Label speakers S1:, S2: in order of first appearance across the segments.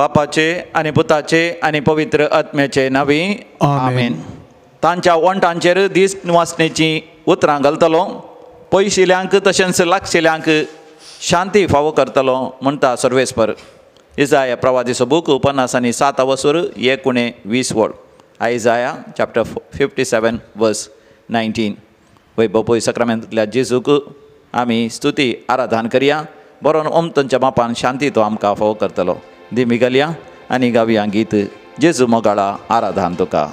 S1: बापाचे आनी पुताचे आनी पवित्र आत्म्याचे नावी.
S2: आमेन.
S1: तांच्या वंटांचेर दीस वाचनेची उतरां घालतलो. पयशिल्यांक तशेंच लागशिल्यांक शांती फावो करतलो म्हणटा सर्वेस्पर. इजाया प्रवादीचो बूक पन्नास आनी सात वसूर एक उणे वीस वळ Isaiah chapter fifty seven verse nineteen वैभवपय सक्रामेंतल्या जेजूक आमी स्तुती आराधन करया. बरो ओमतनच्या बापान शांती तो आमकां फावो करतलो. दिमी घालया आनी गावया गीत जेजू मोगाळा आराधान तुका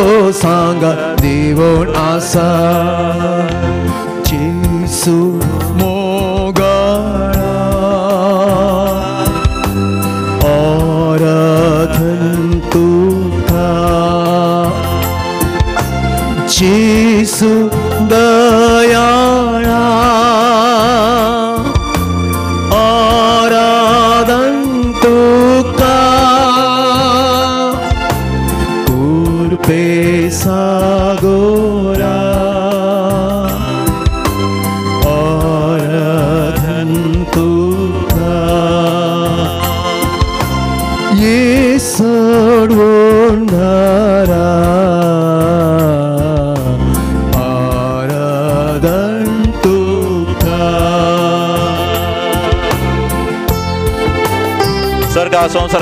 S2: तुजो सांगा दिवून आसा जेसू मोगाळा आराधन तुका जेसू दयाळा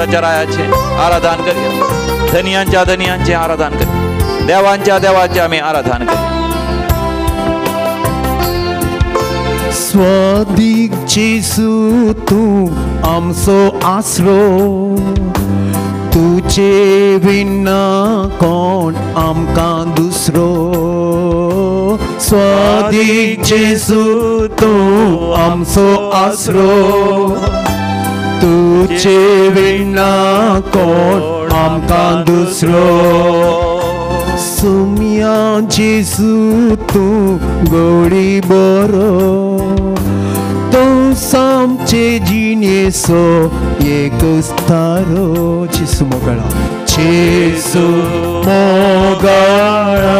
S1: स्वर्गा रायाचे आराधन करूया धनियांच्या धनियांचे आराधन करूया देवांच्या देवाचे आम्ही आराधन करूया
S2: स्वादीक जेसू तूं आमचो आसरो. तुजे विना कोण आमकां दुसरो. स्वादीक जेसू तू आमचो आसरो. तुजे विना कोण आमकां दुसरो
S1: सुमिया जेसू, तू गोडी बरो। तो सामचे जिनेसो एक तारो जेसू मोगळा। जेसू मोगळा।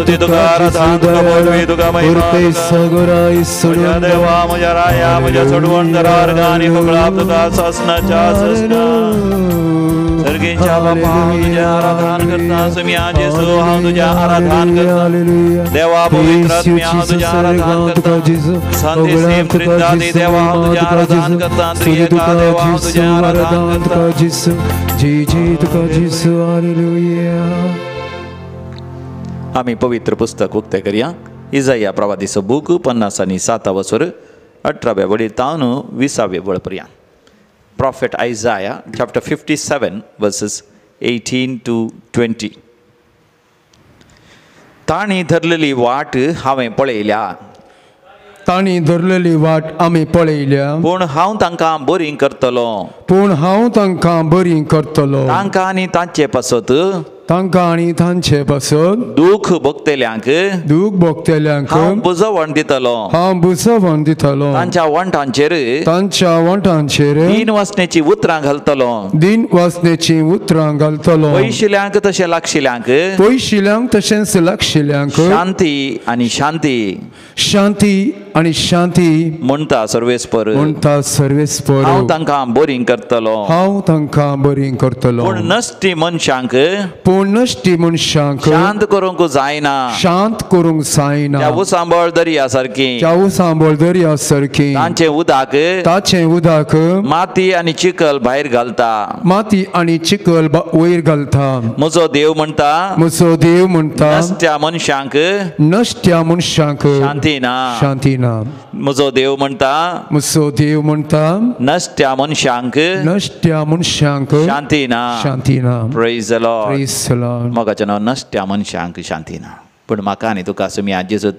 S2: स्तुती तुका आराधन तुका बोलवी तुका महिमा देवा म्हज्या राया म्हज्या सोडवण जरा अर्गानी होगळा तुका ससनाच्या ससना सर्गींच्या बापा आराधन करता हांव आराधन करता देवा पवित्र आत्म्या हांव तुझें आराधन करता सेम त्रिदादी देवा हांव तुझें आराधन करता त्रिएका देवा हांव आराधन करता
S1: जी जी तुका जिसू हालेलुया
S2: आम्ही पवित्र पुस्तक उक्ते करया इजाया प्रवादीचो बूक पन्नास आनी सातावो स्वर अठराव्या वडील तावन विसावे वळपर्यंत prophet Isaiah chapter fifty seven verses eighteen to twenty ताणी धरलेली वाट हांवें पळयल्या
S1: तांणी धरलेली वाट आमी पळयल्या
S2: पूण हांव तांकां बरी करतलो
S1: पूण हांव तांकां बरी करतलो
S2: तांकां आनी तांचे पासत
S1: तांकां आनी तांचे पासत
S2: दूख भोगतेल्यांक
S1: दूख भोगतेल्यांक
S2: हांव बुजवण दितलो
S1: हांव बुसवण दितलो
S2: तांच्या वंटांचेर
S1: तांच्या वंटांचेर
S2: तीन वसनेची उतरां घालतलो
S1: दिन वासनेची उतरां घालतलो
S2: पयशिल्यांक तशें लागशिल्यांक
S1: पयशिल्यांक तशेंच लागशिल्यांक
S2: शांती आनी शांती
S1: शांती आनी शांती
S2: म्हणटा सर्वेस्पर
S1: म्हणटा सर्वेस्पर
S2: हांव तांकां बोरींग करतलो
S1: हांव तांकां बरी करतलो
S2: पूण नश्टी मनशांक
S1: पूण नश्टी मनशांक
S2: शांत करूंक जायना
S1: शांत करूंक जायना
S2: त्या उसांबळ दर्या सारकी?
S1: चाऊ सांबळ दर्या सारकी?
S2: तांचे उदक।
S1: ताचें उदक।
S2: माती आनी चिकल भायर घालता।
S1: माती आनी चिकल बा- वयर घालता।
S2: म्हजो देव म्हणटा
S1: म्हजो देव म्हणटा
S2: नसत्या मनशांक
S1: नश्ट्या मनशांक
S2: शांती ना।
S1: शांती ना।
S2: म्हजो देव म्हणटा
S1: म्हजो देव म्हणटा
S2: नसत्या मनशांक
S1: नश्ट्या मनशांक
S2: शांती ना।
S1: शांती ना।
S2: Praise lord
S1: Praise the Lord.
S2: मोगाचें नांव नश्ट्या मनशांक शांती ना पूण म्हाका आनी तुका तुमी आज जेजो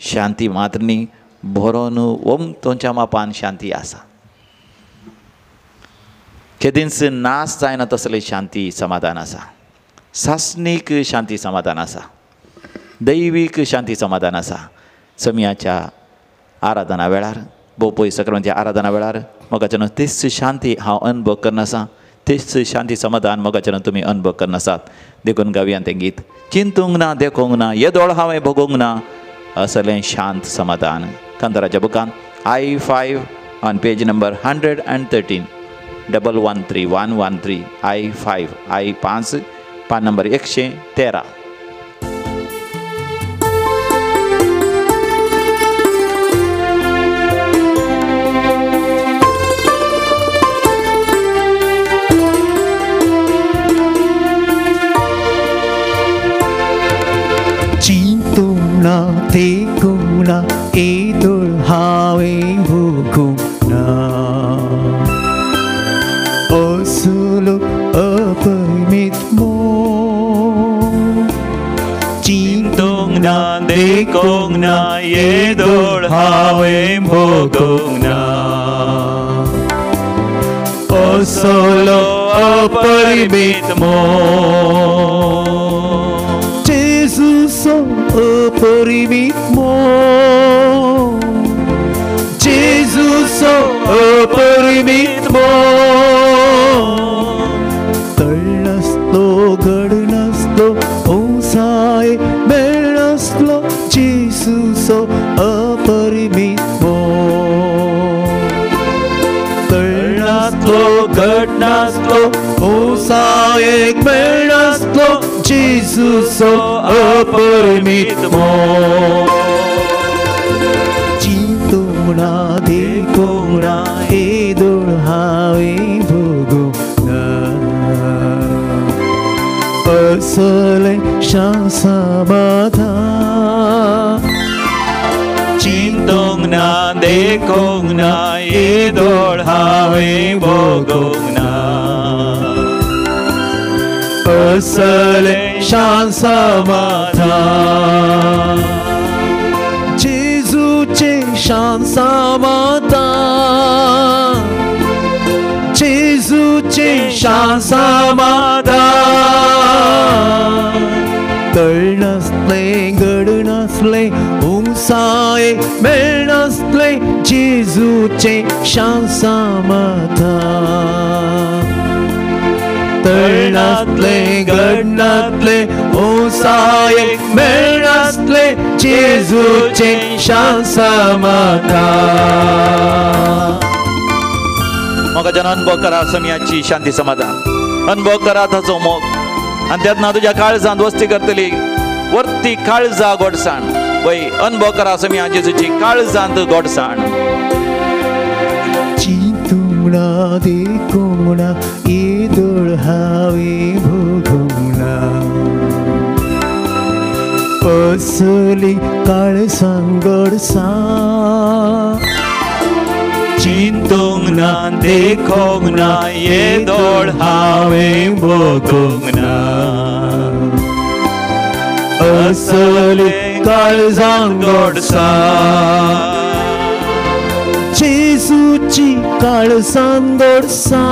S2: शांती मात्र न्ही बरोवन ओम तुमच्या मापान शांती आसा केदींच नास जायना तसलें शांती समाधान आसा सासनीक शांती समाधान आसा दैवीक शांती समाधान आसा समियाच्या आराधना वेळार भोव पयस आराधना वेळार म्हाका न्हू तेच शांती हांव अनुभव करनासा तेच शांती समाधान मगाच्यान तुमी अनुभव करनासात देखून गावयान तें गीत. चिंतूंक ना देखूंक ना येदोळ हांवें भोगूंक ना असलें शांत समाधान. कांताराच्या बुकान I five on page number hundred and thirteen double one three one one three I five I पांच पान नंबर एकशे तेरा.
S1: kumna
S2: ti kumna idul hawi hu kumna osulu apamit mo chintong na
S1: ti kumna idul hawi hu kumna osulu apamit mo sa pag-ibig mo Jesus so pag-ibig mo Talaslo, garnaslo, onsay Melaslo, Jesus sa pag-ibig mo Talaslo, garnaslo, onsay Isuso
S2: apărmit-mă. na, de cura e dulhaui vugu na.
S1: Păsăle șansa bata. na, de cura e dulhaui vugu na. Sale Shan Samata. Jesuce Shan Samata. Jesuce Shan Samata. Tălnăsle, gădânăsle, umsaie, melnăsle Jesuce Shan Samata. गडनातले गडनातले ओ मेळ नसले जेजूचे शासा
S2: मग जन अनुभव करा समियाची शांती समाधान. अनुभव करा ताचो मोग. आणि त्यातना तुझ्या काळजांत वस्ती करतली. वरती काळजा गोडसाण. वै अनुभव करा समिया जेजूची काळजांत गोडसाण.
S1: चिंतुणा दे कोणा हावे भोगुना. असली काळ सांगड सा
S2: चिंतूंक ना देखोंक ना ये दोळ हावे भोगूंक ना
S1: असली काळ सांगड सा ची काळ सांगडसा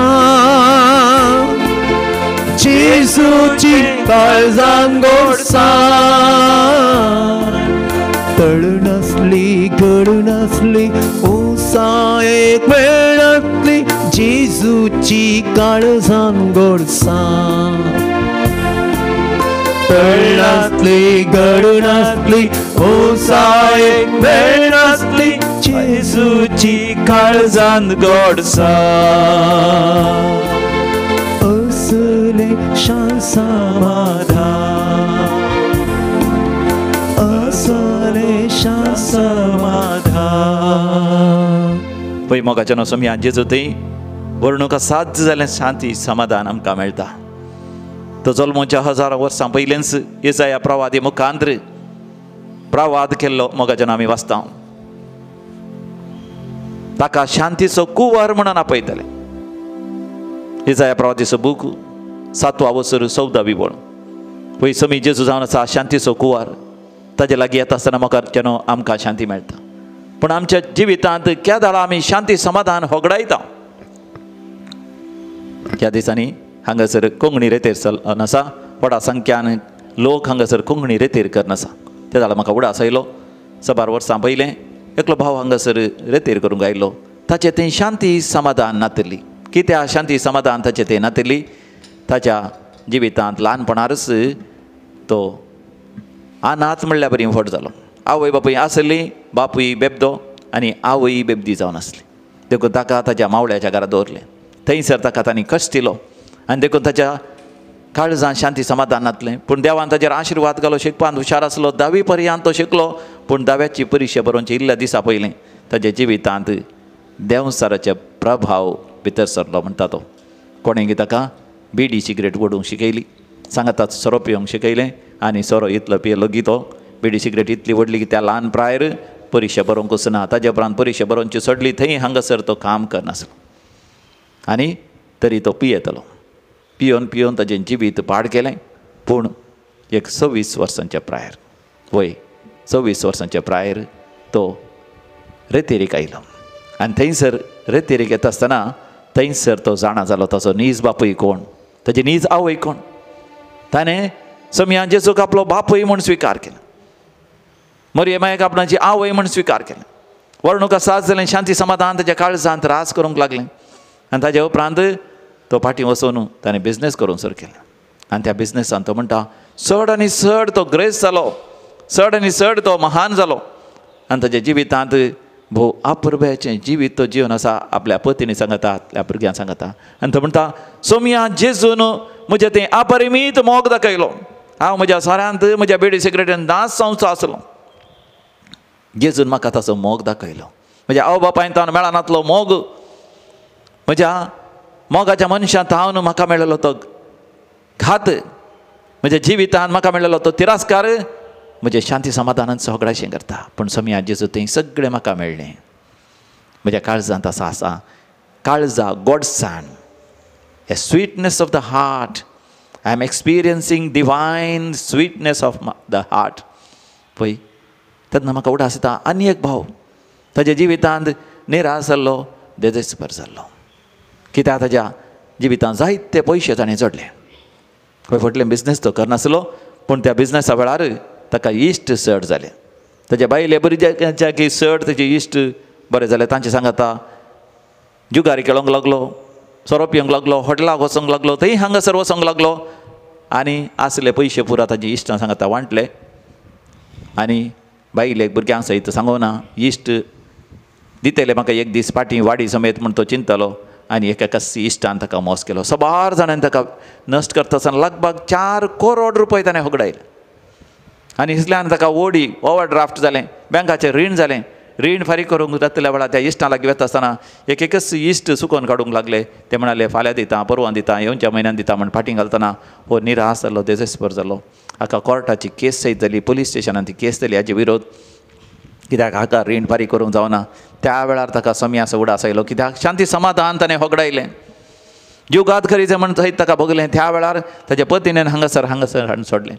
S1: जेसूची काळ सांगडसा तळ नसली गड नसली ओसायेक वेळ नसली जेजूची काळ सांगडसा तळ नसली गड नसली ओसायेक वेळ नसली
S2: येसूची काळजान गोडसा.
S1: असले शासमाधान असले शासमाधान
S2: पळय मोगाच्या न्हू समया जेजू थंय वर्णुका साध्य जालें शांती समाधान आमकां मेळटा तो जल्माच्या हजारा वर्सां पयलेंच येसाया प्रवादी मुखांत्र. प्रवाद केल्लो मोगाच्यान आमी वाचता ताका शांतीचो कुंवर म्हणून आपयतले. येसाया प्रवादीचो बूक सातवा वसर सौदा वळ पळय समी जेजू जावन आसा शांतीचो कुवार. ताजे लागीं येता आसतना मोगाच्यान आमकां शांती मेळटा पूण आमच्या जिवितांत क्या दाळा आमी शांती समाधान होगडायता? ह्या दिसांनी हांगासर कोंकणी रेतेर चल आसा व्हडा संख्यान लोक हांगासर कोंकणी रेतेर करनासा. त्या जाल्यार म्हाका उडास आयलो. सबार वर्सां पयलें एकलो भाव हांगासर रेतेर करूंक आयलो ताचे थंय शांती समाधान नातली कित्याक शांती समाधान ताचे थंय नातली ताच्या जिवितांत ल्हानपणारच तो अनाथ म्हणल्या बरी व्हड जालो आवय बापूय आसली बापूय बेबदो आनी आवय बेबदी जावन आसली देखून ताका ताच्या मावळ्याच्या घरा दवरलें थंयसर ताका तांणी कश्ट दिलो आनी देखून ताच्या काळजांत शांती समाधान नातलें पूण देवान ताचेर आशिर्वाद घालो शिकपांत हुशार आसलो धावी पर्यंत तो शिकलो पूण दाव्याची परिक्षा बरोवचे इल्ल्या दिसा आपयलें ताच्या जिवितांत देंवसाराचे प्रभाव भितर सरलो म्हणटा तो. कोणें ताका बिडी सिगरेट ओडूंक शिकयली. सांगातात सोरो पिवंक शिकयलें आनी सोरो इतलो पियेलो की तो बिडी सिगरेट इतली व्हडली की त्या ल्हान प्रायर परिक्षा बरोवंक ना ताजे उपरांत परिक्षा बरोवनची सोडली थंय हांगासर तो काम करनासलो. आनी तरी तो पियेतलो. पियोन पियोन ताजें जिवीत पाड केलें. पूण एक सव्वीस वर्सांच्या प्रायर. वय सव्वीस वर्सांचे प्रायर तो रेतेरीक आयलो आनी थंयसर रेतेरीक येता आसतना थंयसर तो जाणा जालो ताचो नीज बापूय कोण? ताची नीज आवय कोण? ताणें समिया जेजूक आपलो बापूय म्हूण स्विकार केलो. मरियमायक आपणाची आवय म्हूण स्विकार केलें. वर्णुका साज जालें शांती समाधान ताच्या काळजांत रास करूंक लागलें. आनी ताज्या उपरांत तो फाटीं वचून ताणें बिझनेस करूंक सुरू केलें. आनी त्या बिझनेसान तो म्हणटा चड आनी चड तो ग्रेस जालो चड आनी चड तो महान जालो आनी ताच्या जिवितांत भोव आपुर्ब्याचें जिवीत तो जिवन आसा आपल्या पतीनी सांगता आपल्या भुरग्यांक सांगता. आनी तो म्हणटा सोमिया जेजून म्हजें तें अपरिमीत मोग दाखयलो. हांव म्हज्या सोऱ्यांत म्हज्या बेडी सिगरेटीन दास संस्था आसलो जेजून म्हाका ताचो मोग दाखयलो. म्हज्या आवय बापायन तावन मेळनातलो मोग. म्हज्या मोगाच्या मनशांत हांव म्हाका मेळिल्लो तो घात. म्हज्या जिवितांत म्हाका मेळिल्लो तो तिरस्कार. म्हणजे शांती समाधानान सगळ्याशें करता. पूण समिया आजेचो थंय सगळें म्हाका मेळ्ळें म्हज्या काळजांत आसा आसा काळजा गॉडसान a sweetness of the heart I am experiencing divine sweetness of the heart पळय तेन्ना म्हाका उडास येता आनी एक भाव ताज्या जिवितांत निराश जाल्लो देदेस्पर जाल्लो कित्याक ताज्या जिवितांत जायते पयशे ताणें जोडले खंय फाटलें बिझनेस तो करनासलो पूण त्या बिझनेसा वेळार ताका इश्ट चड जाले ताच्या बायले भुरग्याच्या की चड ताचे इश्ट बरें जाले तांचे सांगता जुगारी खेळोंक लागलो सोरो येवंक लागलो हॉटेलाक वचोंक लागलो थंय हांगासर वचोंक लागलो. आनी आसले पयशे पुरा ताची इश्टां सांगता वांटले. आनी बायलेक भुरग्यांक सयत सांगो ना इश्ट दितेले म्हाका एक दीस फाटीं वाडी समेत म्हूण तो चिंतलो. आनी एका कस्सी इश्टान ताका मोस केलो. सबार जाणांनी ताका नश्ट करता आसतना लगभग चार करोड रुपय ताणें होगडायले. आनी इसल्यान ताका ओडी ओवर ड्राफ्ट जालें बँकाचें रीण जालें रीण फारीक करूंक जातल्या वेळार त्या इश्टां लागीं वता आसतना एक एकच इश्ट सुकोवन काडूंक लागले. ते म्हणाले फाल्यां दिता परवां दिता येवच्या म्हयन्यान दिता म्हण फाटीं घालतना हो निराश जालो देजेस्पर जालो हाका कोर्टाची केस सयत जाली पुलीस स्टेशनान ती केस जाली हाजे विरोध. कित्याक हाका रीण फारीक करूंक जावना? त्या वेळार ताका समियास उडास आयलो कित्याक शांती समाधान ताणें होगडायलें. जीव गाद करीचें म्हण थंय ताका भोगलें? त्या वेळार ताच्या पतीनेन हांगासर हांगासर हाडून सोडलें.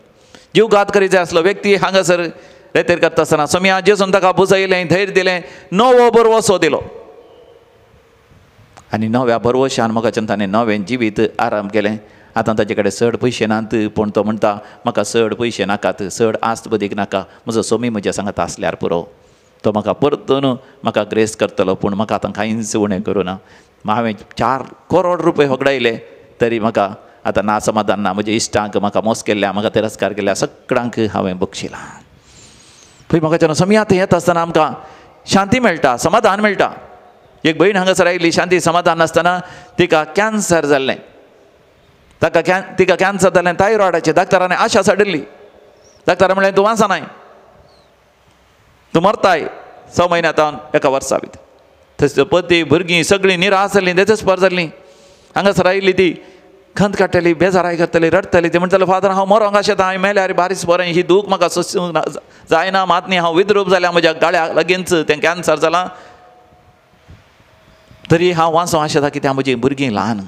S2: जीव घात करीचे आसलो व्यक्ती हांगासर रेतेर करता आसतना समिया जेसून ताका बुजयलें धैर्य दिलें. नवो बरवसो दिलो. आनी नव्या बरवशान मोगाच्यान ताणें नवें जिवीत आराम केलें. आतां ताचे कडेन चड पयशे नात पूण तो म्हणटा म्हाका चड पयशे नाकात चड आस्त बदीक नाका. म्हजो सोमी म्हज्या सांगात आसल्यार पुरो. तो म्हाका परतून म्हाका ग्रेस करतलो पूण म्हाका आतां कांयच उणें करुना. हांवें चार करोड रुपये होगडायले तरी म्हाका आतां ना समाधान ना म्हज्या इश्टांक म्हाका मोस केल्ल्या म्हाका तिरस्कार केल्या सगळ्यांक हांवें बक्षिलां. पळय म्हाका समियात येत आसतना आमकां शांती मेळटा समाधान मेळटा. एक भयण हांगासर आयिल्ली शांती समाधान नासतना तिका कॅन्सर जाल्लें. ताका कॅन तिका कॅन्सर जाल्लें थायरॉयडाचें डाक्टरांनी आशा साडिल्ली. डाक्टरान म्हणलें तूं वाचनाय तूं मरताय स म्हयन्यांतावन एका वर्सा भितर थंयसर पती भुरगीं सगळीं निराश जाल्लीं देजस्पर जाल्लीं. हांगासर आयिल्ली ती खंत काडटली बेजाराय करतली रडटली ती म्हणटले फादर हांव मरोंक अशें हांवें मेल्यार बारीस बरें ही दूख म्हाका सोसूंक जायना मात न्ही हांव विद्रूप जाल्यार म्हज्या गाळ्याक लगींच तें कॅन्सर जालां तरी हांव वांसो आशेता कित्याक म्हजीं भुरगीं ल्हान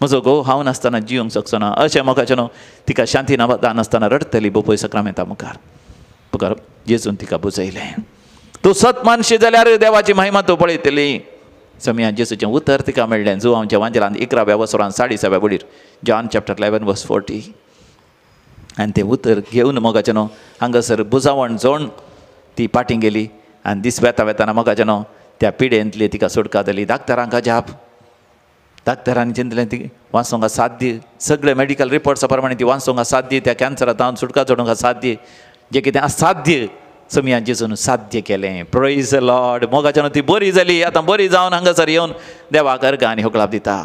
S2: म्हजो घोव हांव नासतना जिवंक शकचो ना अशें म्हाका न्हू तिका शांती नासतना रडटली बोपय सक्राम येता मुखार मुखार जेजून तिका बुजयलें तूं सत मानशी जाल्यार देवाची महिमा तूं पळयतली समिया जेसूचें उतर तिका मेळ्ळें जो आमच्या वांजलांत इकराव्या वसरान साडेसाव्या बुडीर John chapter eleven verse forty आनी तें उतर घेवन मोगाचें न्हू हांगासर बुजावण जोण ती पाटींग गेली आनी दीस वेता वेताना मोगाचें न्हू त्या पिडेंतली तिका सुटका जाली डाक्टरांक जाप दाक्तरांनी चिंतलें ती वाचोंक दी सगळे मेडिकल रिपोर्ट्सा प्रमाणे ती वासोंगा साथ दी त्या कॅन्सरांत सुटका जोडूंक दी जें कितें असाध्य समियान जेजून साध्य केलें. प्रोईज लॉर्ड मोगाच्यान ती बरी जाली आतां बरी जावन हांगासर येवन देवा अर्घ आनी होकलाप दिता.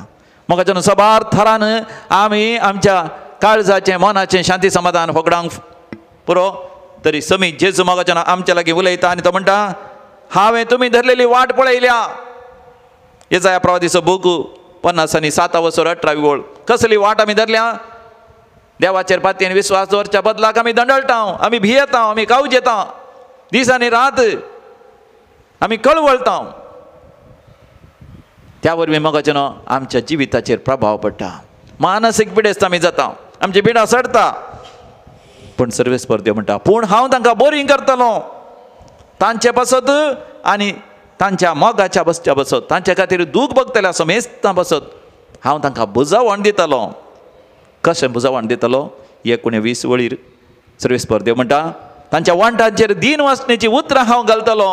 S2: मोगाच्यान सबार थरान आमी आमच्या काळजाचें मनाचें शांती समाधान होगडांक पुरो. तरी समी जेजू मोगाच्यान आमच्या लागीं उलयता आनी तो म्हणटा हांवें तुमी धरलेली वाट पळयल्या. येजाया प्रवादीचो बूक पन्नास आनी सात वसर अठरावी ओळ कसली वाट आमी धरल्या? देवाचेर पातयेन विस्वास दवरच्या बदलाक आमी दंडळटा आमी भियेता आमी कावज येता दीस आनी रात आमी कळवळटा त्या वरवीं मगाच्यान आमच्या जिविताचेर प्रभाव पडटा. मानसीक पिडेस्त आमी जाता आमची पिडा सडटा पूण सर्वे स्पर्धे म्हणटा पूण हांव तांकां बोरींग करतलो. तांचे बसत आनी तांच्या मोगाच्या बसच्या बसत. तांचे खातीर दूख भोगतले असो मेस्तां बसत. हांव तांकां बुजावण दितलो. कशें बुजावण दितलो? एकुणवीस वळीर सर्वे स्पर्धे म्हणटा तांच्या वांटांचेर दिन वाचणेची उतरां हांव घालतलो.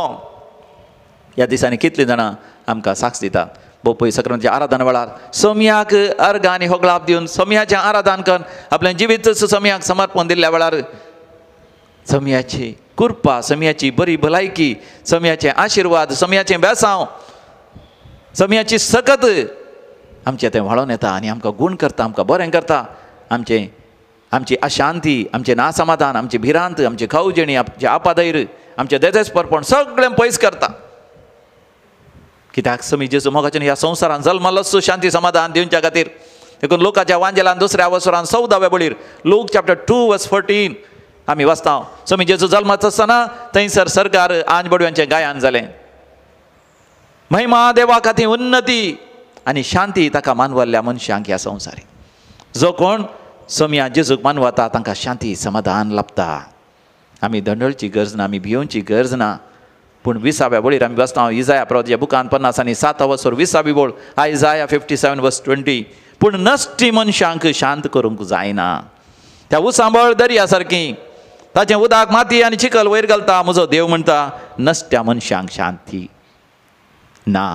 S2: ह्या दिसांनी कितलीं जाणां आमकां साक्ष दितात बोपय पळय आराधन वेळार सोम्याक अर्घ आनी होगळाप दिवन सोम्याचें आराधन करून आपलें जिवीत सोम्याक समर्पण दिल्ल्या वेळार सोम्याची कृपा सोम्याची बरी भलायकी सोम्याचे आशिर्वाद सोम्याचें बेसांव सोम्याची सकत आमचें तें व्हाळोन येता आनी आमकां गूण करता आमकां बरें करता. आमचें आमची अशांती आमचें नासमाधान आमची भिरांत आमची खावजणी आमचे आपादैर आमचे देदेसपरपण सगळें पयस करता. कित्याक? समी जेजू मोगाच्यान ह्या संवसारान जल्मलस्सू शांती समाधान दिवच्या खातीर. देखून लोकांच्या वांजेलान दुसऱ्या वसरान चौदाव्या बळीर लोक चॅप्टर टू वस फोर्टीन आमी वाचता समी जेजू आसतना थंयसर सरकार आंजबडव्यांचें गायन जालें महिमा देवा खातीर उन्नती आनी शांती ताका मानवल्ल्या मनशांक ह्या संवसारी जो कोण सोम्या जेजूक मानवता तांकां शांती समाधान लाभता। आमी दंडळची गरज ना आमी भियोवची गरज ना। पूण विसाव्या बळीर आमी बसता इजाया प्रवच्या बुकान पन्नास आनी सात वसोर विसावी बोळ Isaiah fifty seven verse twenty पूण नश्टी मनशांक शांत करूंक जायना। त्या उसांबळ दर्या सारकी ताचें उदक माती आनी चिखल वयर घालता म्हजो देव म्हणटा नश्ट्या मनशांक शांती ना।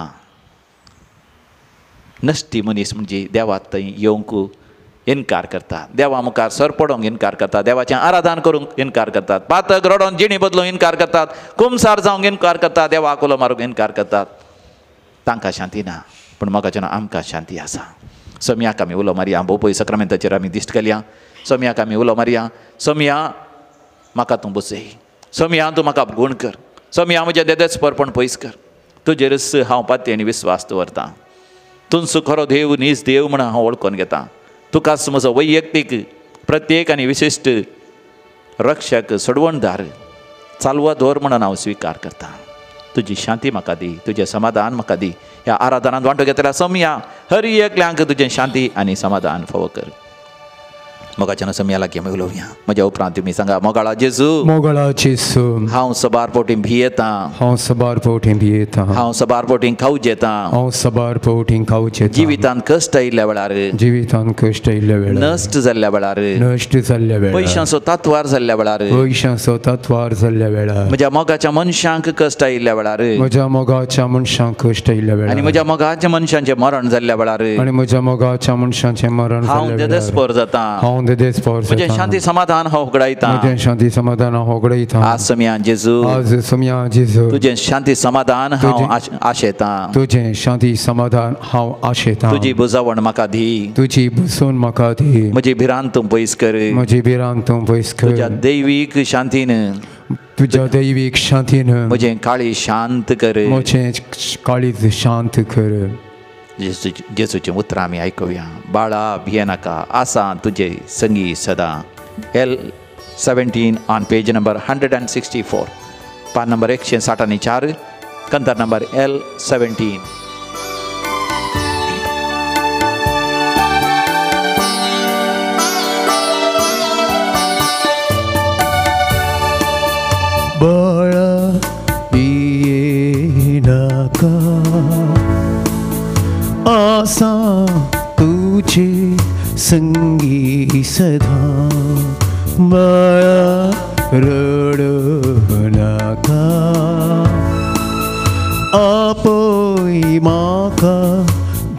S2: नश्टी मनीस म्हणजे देवात थंय येवंक इन्कार करता. देवा मुखार सरपडोंक इन्कार करता. देवाचें आराधन करूंक इन्कार करतात. पातक रडोन जिणी बदलूंक इन्कार करतात. कुमसार जावंक इन्कार करतात. देवा उलो मारूंक इन्कार करतात. तांकां शांती ना पूण म्हाका आमकां शांती आसा. सोम्याक आमी उलो मारया. बोपय पळय सक्रामेंताचेर आमी दिश्ट केल्या. सोम्याक आमी उलो मारया. सोम्या म्हाका तूं बसय. सोम्या तूं म्हाका गूण कर. सोम्या म्हजें देदेस परपण पयस कर. तुजेरच हांव पातयेन विस्वास दवरतां तूं सुखरो देव नीज देव म्हणून हांव वळखून घेतां. तुका म्हजो वैयक्तीक प्रत्येक आनी विशिश्ट रक्षक सोडवणदार चालवदोर म्हणून हांव स्विकार करतां तुजी शांती म्हाका दी तुजें समाधान म्हाका दी ह्या आराधनांत वांटो घेतल्या समया हर एकल्यांक तुजें शांती आनी समाधान फावो कर मोगाच्या समया लागीं आमी उलोवया म्हज्या उपरांत तुमी सांगा मोगाळा जेजू.
S1: मोगळा जेसू
S2: हांव सबार पोटीं भियेतां
S1: हांव सबार पोटीं भियेता
S2: हांव सबार पोटीं खावज येतां
S1: हांव सबार पोटीं खावचे
S2: जिवितांत कश्ट आयिल्ल्या वेळार.
S1: जिवितांत कश्ट येयल्ल्या वेळार.
S2: नश्ट जाल्ल्या वेळार.
S1: नश्ट जाल्ल्या वेळार.
S2: पयशांचो तात्वार जाल्ल्या वेळार.
S1: पयशांचो तत्वार जाल्ल्या वेळार.
S2: म्हज्या मोगाच्या मनशांक कश्ट आयिल्ल्या वेळार.
S1: म्हज्या मोगाच्या मनशांक कश्ट येयल्ल्या
S2: आनी
S1: वेळार
S2: म्हज्या मोगाच्या मनशांचें मरण जाल्ल्या वेळार.
S1: आनी म्हज्या मोगाच्या मनशांचें मरण
S2: हांव देदेस्पर जातां.
S1: हांव देदेस्पर
S2: म्हजें
S1: जातां
S2: शांती समाधान हांव उगडायतां
S1: म्हजें शांती समाधान हांव होगडयतां
S2: आज समया जेजू
S1: आज सोम्या जेजू
S2: तुजें शांती समाधान हांव
S1: तुजें-
S2: आश- आशेतां
S1: तुजें शांती समाधान हांव आशेतां
S2: तुजी बुजावण म्हाका दी
S1: तुजी बसून म्हाका दी
S2: म्हजी भिरांत तूं पयस कर
S1: म्हजी भिरांत तूं पयस
S2: तुज्या
S1: कर
S2: दैवीक शांतीन
S1: तुज्या दैवीक शांतीन
S2: म्हजें काळी शांत कर
S1: म्हजें काळीज शांत कर
S2: जे जेसूचे उतर आमी ऐकूया बाळा भियेनाका आसा तुजे संगी सदां L seventeen on page number hundred and sixty four पान नंबर एकशे साठ आणि चार कंतर नंबर एल सेवन्टीन
S1: आसा तुझे संगी सदा बाळा रडू नाका आपोय म्हाका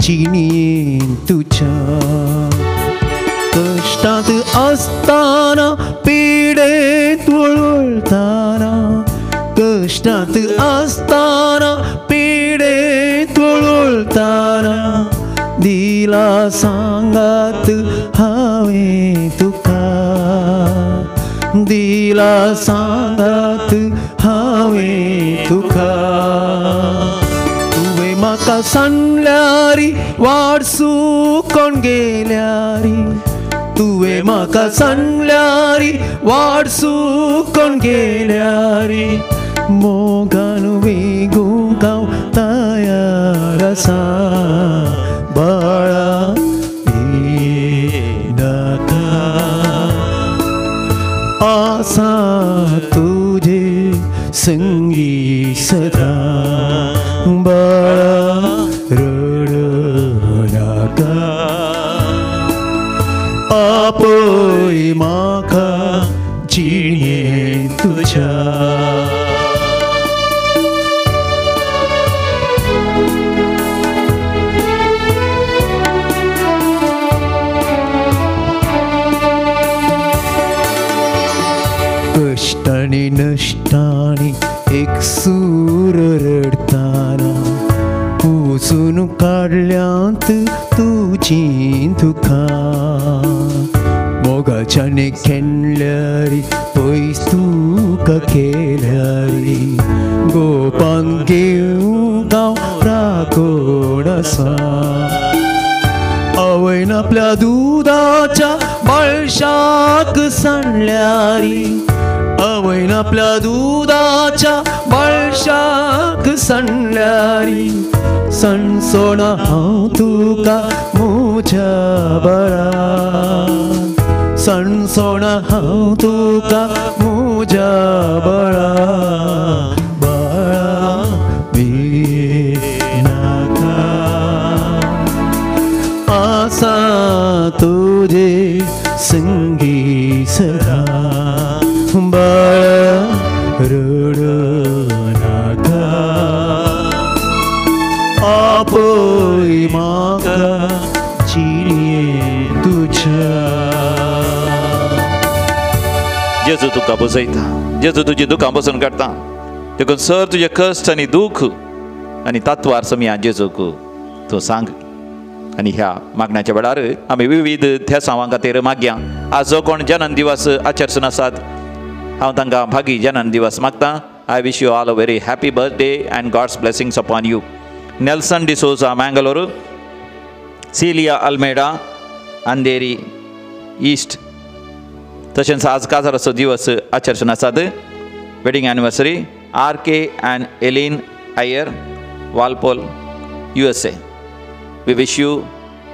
S1: जिणेन दिला सांगात हावे तुका. दिला सांगात हावे तुका. तुवें म्हाका सांडल्यारी वाडसू कोण गेल्यारी. तुवें म्हाका सांगल्यारी वाट चुकोन गेल्यारी. मोगान वेगूंक हांव तयार आसा बाळा आसा तुझे संगी सदा बाळा रडू नाका आपय म्हाका जिणे तुझ्या मोगाच्याने खेळल्यारी पयस तुका केल्यारी गोपान घेऊ गांव राखोड आसा आपल्या दुधाच्या बळशाक सांडल्यारी. अवैन आपल्या दुधाच्या बळशाक सांडल्यारी. सणसोण हांव तुका म्हज्या बळा सणसोण हांव तुका म्हज्या बळा बळा
S2: जेजू तुका बुजयता जेजू तुजी दुखां बसून काडटा देखून सर तुजे कश्ट आनी दूख आनी तत्वार समिया जेजूक तूं सांग। आनी ह्या मागण्याच्या वेळार आमी विविध त्या सांवां खातीर मागया। आज जो कोण जनन दिवस आचरसून आसात हांव तांकां भागी जनन दिवस मागतां। I wish you all a very happy birthday and God's blessings upon you Nelson D'Souza Mangalore. Celia Almeida Andheri East. तशेंच आज काजाराचो दिवस आचरसून आसात wedding anniversary R K and Eileen Aires Walpole U S A we wish you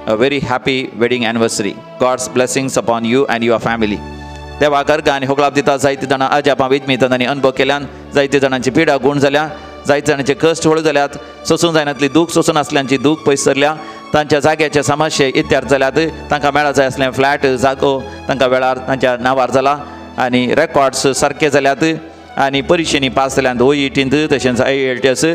S2: a very happy wedding anniversary God's blessings upon you and your family देवा गर्गा आनी होकलाप दिता जायती जाणां अजापा विजमितान आनी अनुभव केल्यान जायते जाणांची पिडा गूण जाल्या जायते जाणांचे कश्ट हळ जाल्यात सोसूंक जायनातली दूख सोसून आसल्यांची दूख पयस सरल्या तांच्या जाग्याचे समस्ये इत्यार जाल्यात तांकां मेळा जाय असलें फ्लॅट जागो तांकां वेळार तांच्या नांवार जाला आनी रेकॉर्ड्स सारके जाल्यात आनी परिक्षेनी पास जाल्यात ओ ई टींत तशेंच आय एल टी एस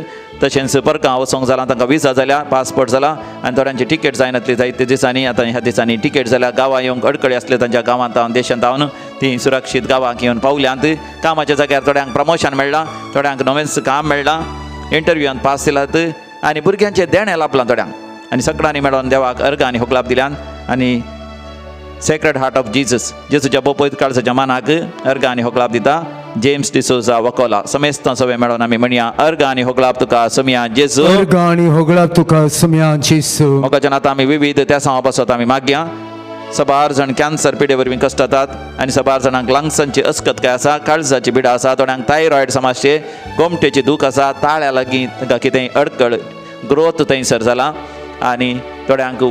S2: तशेंच परकां वचोंक जालां तांकां विजा जाल्या पासपोर्ट जाला आनी थोड्यांची तिकेट जायनातली जायते दिसांनी. आतां ह्या दिसांनी तिकेट जाल्या गांवां येवंक अडकळी आसले तांच्या गांवांत जावन देशांत धावन ती सुरक्षीत गांवांक येवन पावल्यांत. कामाच्या जाग्यार थोड्यांक प्रमोशन मेळ्ळां थोड्यांक नवेंच काम मेळ्ळां इंटरव्यूआन पास जाल्यात आनी भुरग्यांचें देणें लापलां थोड्यांक. आनी सगळ्यांनी मेळोन देवाक अर्घ आनी होकलाप दिल्यान आनी सेक्रेड हार्ट ऑफ जिजस जेजूच्या बोपयत काळजाच्या मानाक अर्घ आनी होकलाप दिता. जेम्स डिसोजा वकोला समेस्त सवे मेळोन आमी म्हणया अर्घ आनी होकलाप तुका समिया जेजू
S1: गाणी होगळाप तुका सुम्यांची सू
S2: मोगाच्यान आतां आमी विविध त्या सांवा पासत आमी मागया. सबार जाण कॅन्सर पिडे वरवीं कश्ट जातात आनी सबार जाणांक लंग्सांची अस्कत काय आसा काळजाची पिडा आसा थोड्यांक थायरॉयड समाजचे गोमटेची दूख आसा ताळ्या लागीं तांकां कितेंय अडकळ ग्रोथ थंयसर जाला आनी थोड्यांक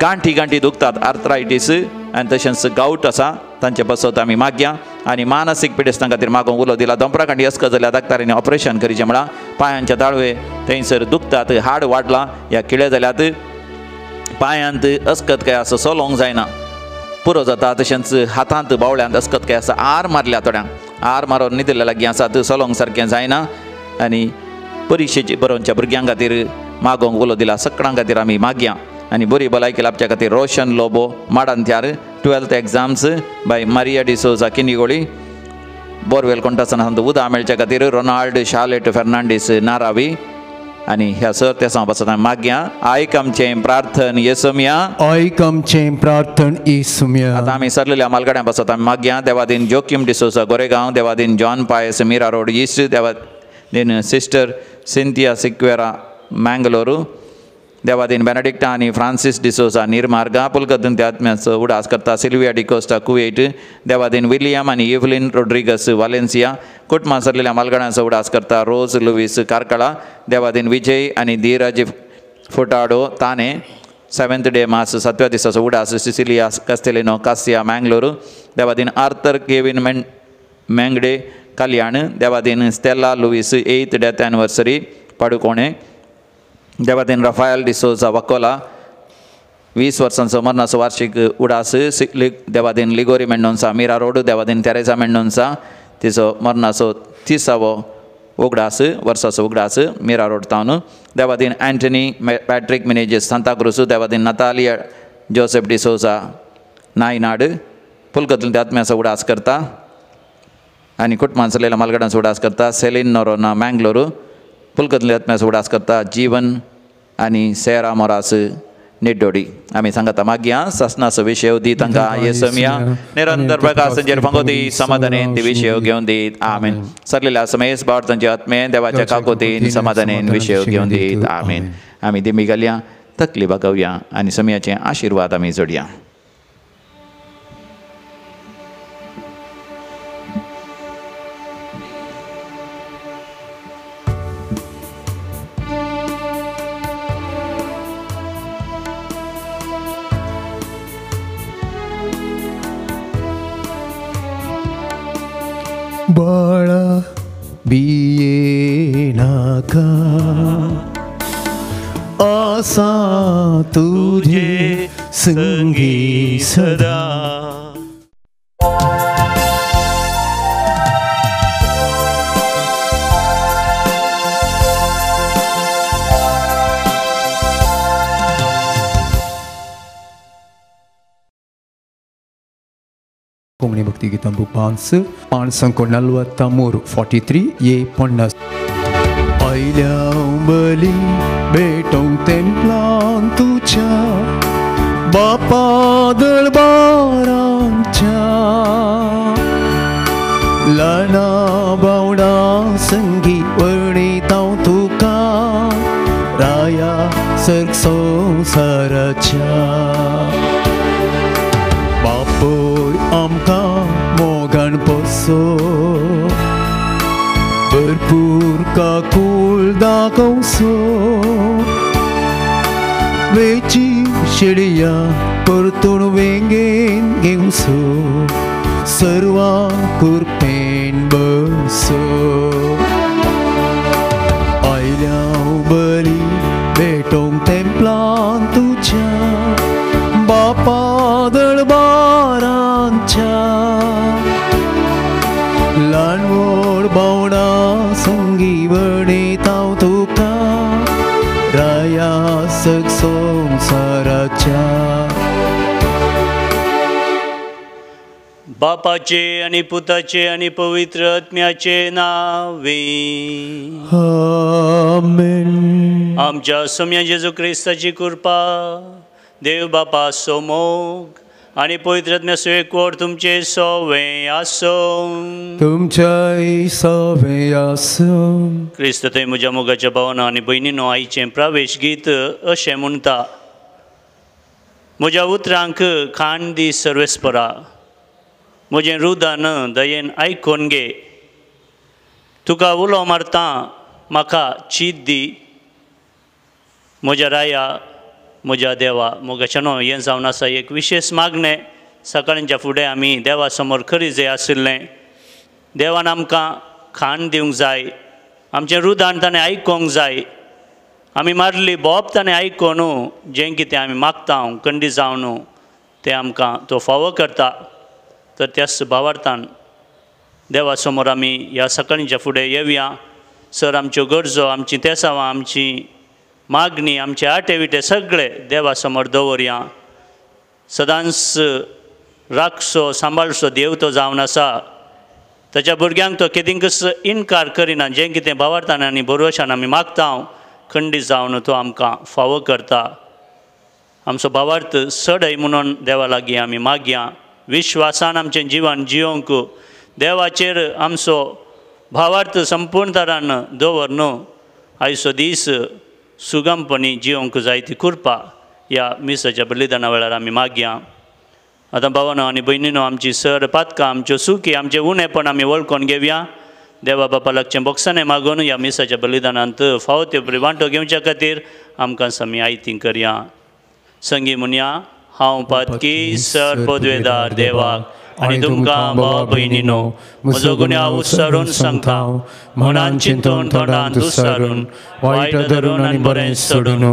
S2: गांठी गांठी दुखतात आर्थरायटीस आनी तशेंच गावट आसा तांचे बसत आमी मागया. आनी मानसीक पिडेस्तां खातीर मागोवंक उलो दिला दोंपराकांडी अस्क जाल्या दाक्तारांनी ऑपरेशन करीचें म्हळ्यार पांयांचे दाळवे थंयसर दुखतात हाड वाडला ह्या किडे जाल्यात पांयांत अस्कत काय असं सोलोंक जायना पुरो जाता तशेंच हातांत बावळ्यांत अस्कत काय आसा आर मारल्या थोड्यांक आर मारून न्हिदल्या लागीं आसात सोलोंक सारकें जायना आनी परिक्षेचे बरोवच्या भुरग्यां खातीर मागोवंक उलो दिला सगळ्यां खातीर आमी मागया. आनी बरी भलायकी लाभच्या खातीर. Roshan Lobo माडांत्यार twelfth exams by Maria D'Souza Kinnigoli. Borewell कोंटासना उदक मेळच्या खातीर. Ronald Charlotte Fernandes Naravi. आनी ह्या सर त्या सांबासत मागया. आयक आमचें प्रार्थन येसोमिया.
S1: ऐक आमचें प्रार्थन ई सुम्या
S2: आतां आमी सरलेल्या मालगाड्या बसत आमी मागया. देवादीन Joaquim D'Souza Goregaon. Devadin John Pius Mira Road East Devadin sister Cynthia Sequeira. Mangaluru देवादीन बेनेडिक्टा आनी फ्रांसीस डिसोसा निर्मार्गा पुलकतून त्या आत्म्याचो उडास करता सिल्विया डिकोस्टा कुवेट देवादीन विलियम आनी इव्हलिन रोड्रिगस वालेन्सिया कुटुंबां सरलेल्या मालगणाचो उडास करता रोज लुईस कारकळा देवादीन विजय आनी धीरज फुटाडो ताणे सेवेंथ डे मास सातव्या दिसाचो उडास सिसिलिया कस्तेलिनो कासिया मँगलोर देवादीन आर्थर केविन मेन मेंगडे Kalyan Devadin Stella Lewis eighth death anniversary Devadin Raphael D'Souza Vakola वीस वर्सांचो मरणाचो वार्षिक उडास लि- देवादीन लिगोरी मेंडोन्सा मिरा रोड देवादीन तेरेसा मेंडोन्सा तिचो मरणाचो तिसावो उगडास वर्साचो उगडास मिरा रोड तावन देवादीन अँटनी पॅट्रिक मिनेजीस सांताक्रूस देवादीन नतालिया जोसेफ डिसोजा नायनाड पुलकतून आत्म्याचो उडास करता आनी कुटुंबांसलेला सरलेल्या उडास करता सेलिन नोरोना मँगलोरू पुलकतले आत्म्याचो उडास करता जीवन आनी सेरा मोरास निड्डोडी आमी सांगता मागया ससनाचो विशय दी तांकां येसमिया निरंतर प्रकाश संजेर फंगोती समाधानेन ती विशय घेवन दीत आमेन सरलेल्या समेस तांचे आत्मे देवाच्या काकोतीन समाधानेन विशय घेवन दीत आमेन आमी दिमी घालया तकली बागवया आनी समयाचे आशिर्वाद आमी जोडया
S1: बाळा बिये नाका. आसा तुझे संगी सदा. ಪುಂಗಣಿ ಭಕ್ತಿಗೀತಂಬು ಬಾನ್ಸ್ ಪಾನ್ಸಂಕೊ ನಲ್ವತ್ತ ಮೂರು ಫಾರ್ಟಿ ತ್ರೀ ಎ ಪೊಣ್ಣ Păilea-mi băli, beton templan tu cea, Bapa del barancea. Lana bauda sânghi vârni tau tu ca, ușor Părpur ca cul dacă ușor Veci șelia părtul vengen e ușor Sărua curpen băsor
S3: बापाचे आणि पुताचे आणि पवित्र आत्म्याचे नावे.
S1: आमेन.
S3: आमच्या सम्या जेजू क्रिस्ताची कृपा देव बापा सोमोग आणि पवित्र आत्म्याचो एकवट तुमचे सोवे आसो
S1: तुमच्या सवे आसम.
S3: क्रिस्त थंय म्हज्या मोगाच्या भावना आनी भयणीनो आईचें प्रवेश गीत अशें म्हणटा म्हज्या उतरांक खाण दी सर्वेस्परा म्हजें रुदान दयेन आयकोन घे तुका उलो मारता म्हाका चीत दी। म्हज्या राया म्हज्या देवा मोगाच्यानो हें जावन आसा एक विशेश मागणें सकाळच्या फुडें आमी देवा समोर खरी जे आशिल्लें देवान आमकां खाण दिवंक जाय। आमचें रुदान ताणें आयकोंक जाय। आमी मारली बोब ताणें आयकून जें कितें आमी मागता कंडी जावन तें आमकां तो फावो करता। तर त्याच भावार्थान देवा समोर आमी ह्या सकाळच्या फुडें येवया सर आमच्यो गरजो आमचीं तेसावां आमची मागणी आमचे आटे विटे सगळे देवा समोर दवरया. सदांच राखसो सांबाळसो देव तो जावन आसा ताच्या भुरग्यांक तो केदिंकच इन्कार करिना. जें कितें भावार्थान आनी भरवशान आमी मागता खंडीत जावन तो आमकां फावो करता. आमचो भावार्थ सडय म्हणून देवा लागीं आमी मागया. विश्वासान आमचें जिवन जियोंक. देवाचेर आमचो भावार्थ संपूर्ण तरान दवर न्हू आयचो दीस सुगमपणी जिवंक जाय ती कुरपा ह्या मिसाच्या बलिदाना वेळार आमी मागया. आतां भावानो आनी भयणीनो आमची सर पातकां आमच्यो सुखी आमचें उणेपण आमी वळखून घेवया. देवा बापा लागचें बॉक्साने मागून ह्या मिसाच्या बलिदानांत फावो त्यो वांटो घेवच्या खातीर आमकां समी आयती करया. संगी म्हणया हांव पातकी सर पदवेदार देवाक. आनी तुमकां भाव भयणीनो म्हजो गुन्यांव उत्सरून सांगता मनान चिंतून तोंडान दुसरून वायट धरून आनी बरें सोडून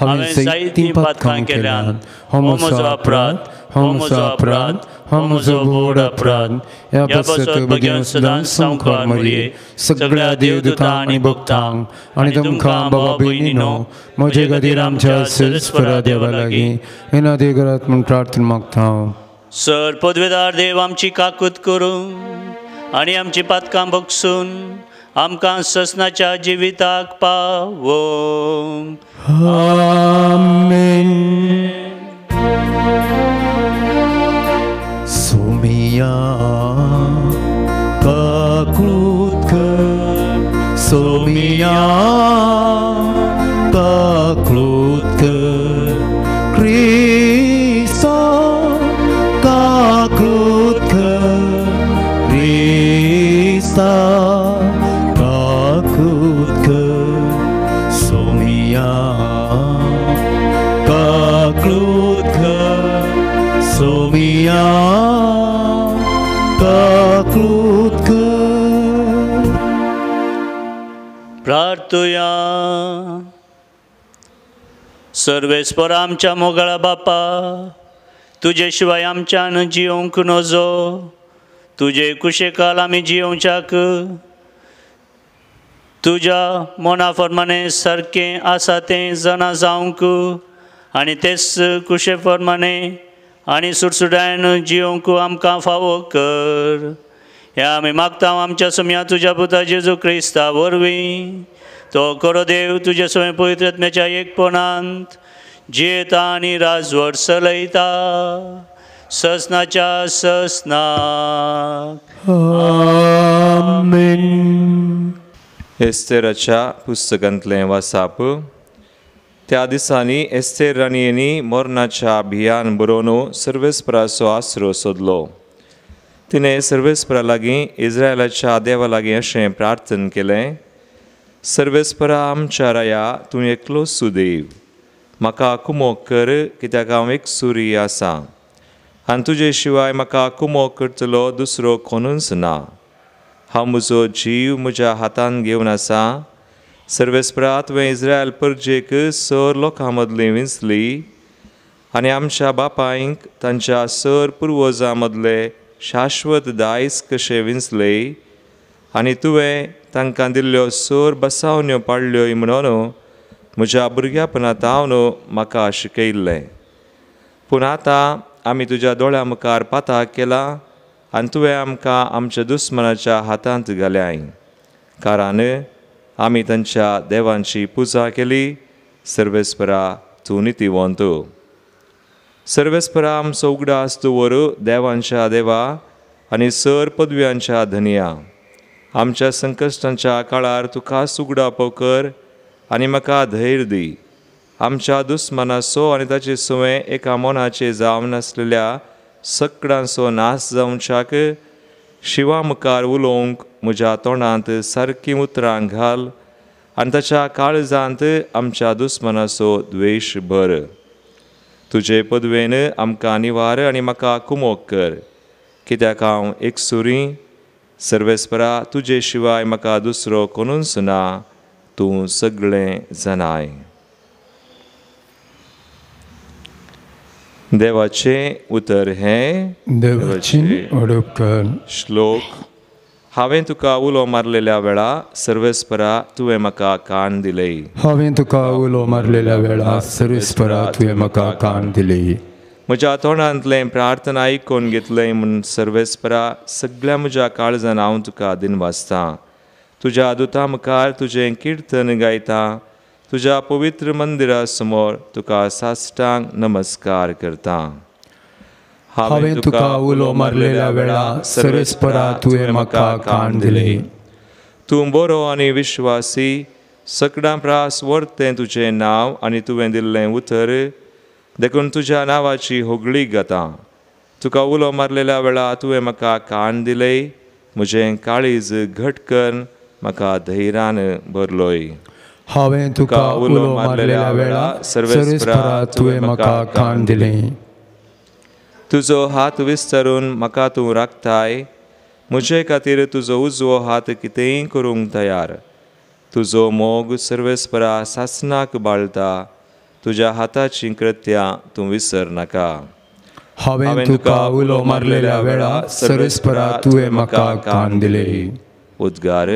S3: हांवें जायतीं पातकां केल्यात हो म्हजो अपराध हो म्हजो अपराध हो म्हजो व्हड अपराध. ह्या बसत बगेन सदांच संवकार मोरये सगळ्या देवदूतां आनी भक्तांक
S1: आणि तुमकां बाबा भयणीनो म्हजे खातीर आमच्या सरस्वरा देवा लागीं. येना देगरात म्हूण प्रार्थना मागता हांव
S3: सर पदवेदार देव आमची काकूत करून आनी आमची पातकां बगसून आमकां ससनाच्या जिविताक पावो
S1: सोमिया काकृत कर. सोमिया काकू
S3: प्रार्थुया सर्वेस्पर आमच्या मोगळा बापा तुजे शिवाय आमच्यान जिवंक नजो तुजे कुशेकाल आमी जियोवच्याक तुज्या मना फरमाने सारकें आसा तें जाणा जावंक आनी तेच कुशे फरमाने आनी सुटसुटायन जियोवंक आमकां फावो कर. हे आमी मागता आमच्या समिया तुज्या पुता जेजू क्रिस्ता वरवीं तो करो देव तुजे सवय पवित्रत्म्याच्या एकपणांत जियेता आनी राजवट चलयता ससनाच्या ससनाक
S1: आमेन.
S4: एस्तेराच्या पुस्तकांतलें वाचाप त्या दिसांनी एस्तेर राणयेनी मोर्नाच्या भियान बरोवन सर्वेस्पराचो आसरो सोदलो. तिणें सर्वेस्परा लागीं इस्रायलाच्या देवा लागीं अशें प्रार्थन केलें सर्वेस्परा आमच्या राया तूं एकलो सुदैव म्हाका आकुमो कर कित्याक हांव एक सुरी आसा आनी तुजे शिवाय म्हाका आकुमो करतलो दुसरो कोणूच ना हांव म्हजो जीव म्हज्या हातान घेवन आसा सर्वेस्परा तुवें इस्रायल परजेक सर लोकां मदलीं विंचली आनी आमच्या बापायंक तांच्या सर पुर्वजां मदले शाश्वत दायज कशें विंचले आनी तुवें तांकां दिल्ल्यो सर बसावण्यो पाडल्यो म्हणून म्हज्या भुरग्यापणांत हांव न्हू म्हाका शिकयल्लें पूण आतां आमी तुज्या दोळ्या मुखार पाताक केला आनी तुवें आमकां आमच्या दुस्मनाच्या हातांत घाल्याय कारण आमी तांच्या देवांची पुजा केली सर्वेस्परा तूं नितीवंत सर्वेस्परा आमचो उगडास दवर देवांच्या देवा आनी सर पदव्यांच्या धनिया आमच्या संकश्टांच्या काळार तुका सुगडापो कर आनी म्हाका धैर्य दी. आमच्या दुस्मनाचो आनी ताचे सुवें एका मोनाचे जावन नासलेल्या सकडांचो नाश जावच्याक शिवा मुखार उलोवंक म्हज्या तोंडांत सारकीं उतरां घाल आनी ताच्या काळजांत आमच्या दुस्मनाचो द्वेश भर. तुजे पदवेन आमकां निवार आनी म्हाका कुमोक कर. कित्याक हांव एक सुरी सर्वेस्परा तुजे शिवाय म्हाका दुसरो कोणूच ना तूं सगळें जाणाय देवाचें उतर हें
S1: देवाची अडप कर.
S4: श्लोक. हांवें तुका उलो मारलेल्या वेळा सर्वेस्परा तुवें म्हाका कान दिले
S1: हांवें तुका उलो मारलेल्या वेळा सर्वेस्परा तुवें म्हाका कान दिली
S4: म्हज्या तोंडांतलें प्रार्थना आयकून घेतलें म्हूण सर्वेस्परा सगळ्या म्हज्या काळजान हांव तुका दिन वाचतां तुज्या दुता मुखार तुजें किर्तन गायता तुज्या पवित्र मंदिरा समोर तुका साश्टांग नमस्कार करता।
S1: हांवें तुका उलो मारलेल्या वेळा सर्वेस्परा तुवें म्हाका कान दिली।
S4: तूं बरो आनी विश्वासी सगळां प्रास व्हरतें तुजें नांव आनी तुवें दिल्लें उतर देखून तुज्या नांवाची होगळी गाता. तुका उलो मारलेल्या वेळा तुवें म्हाका कान दिलें म्हजें काळीज घट कर म्हाका धैर्यान भरलोय
S1: हांवें तुका उलो मारलेल्या वेळा सर्वेस्परा तुवें म्हाका कान दिलें
S4: तुजो हात विस्तारून म्हाका तूं राखताय म्हजे खातीर तुजो उजवो हात कितेंय करूंक तयार. तुजो मोग सर्वेस्परा सासनाक बाळटा तुज्या हाताचीं कृत्यां तूं विसर नाका.
S1: हांवें तुका उलो मारलेल्या वेळा सर्वेस्परा तुवें म्हाका कान दिलें.
S4: उद्गार.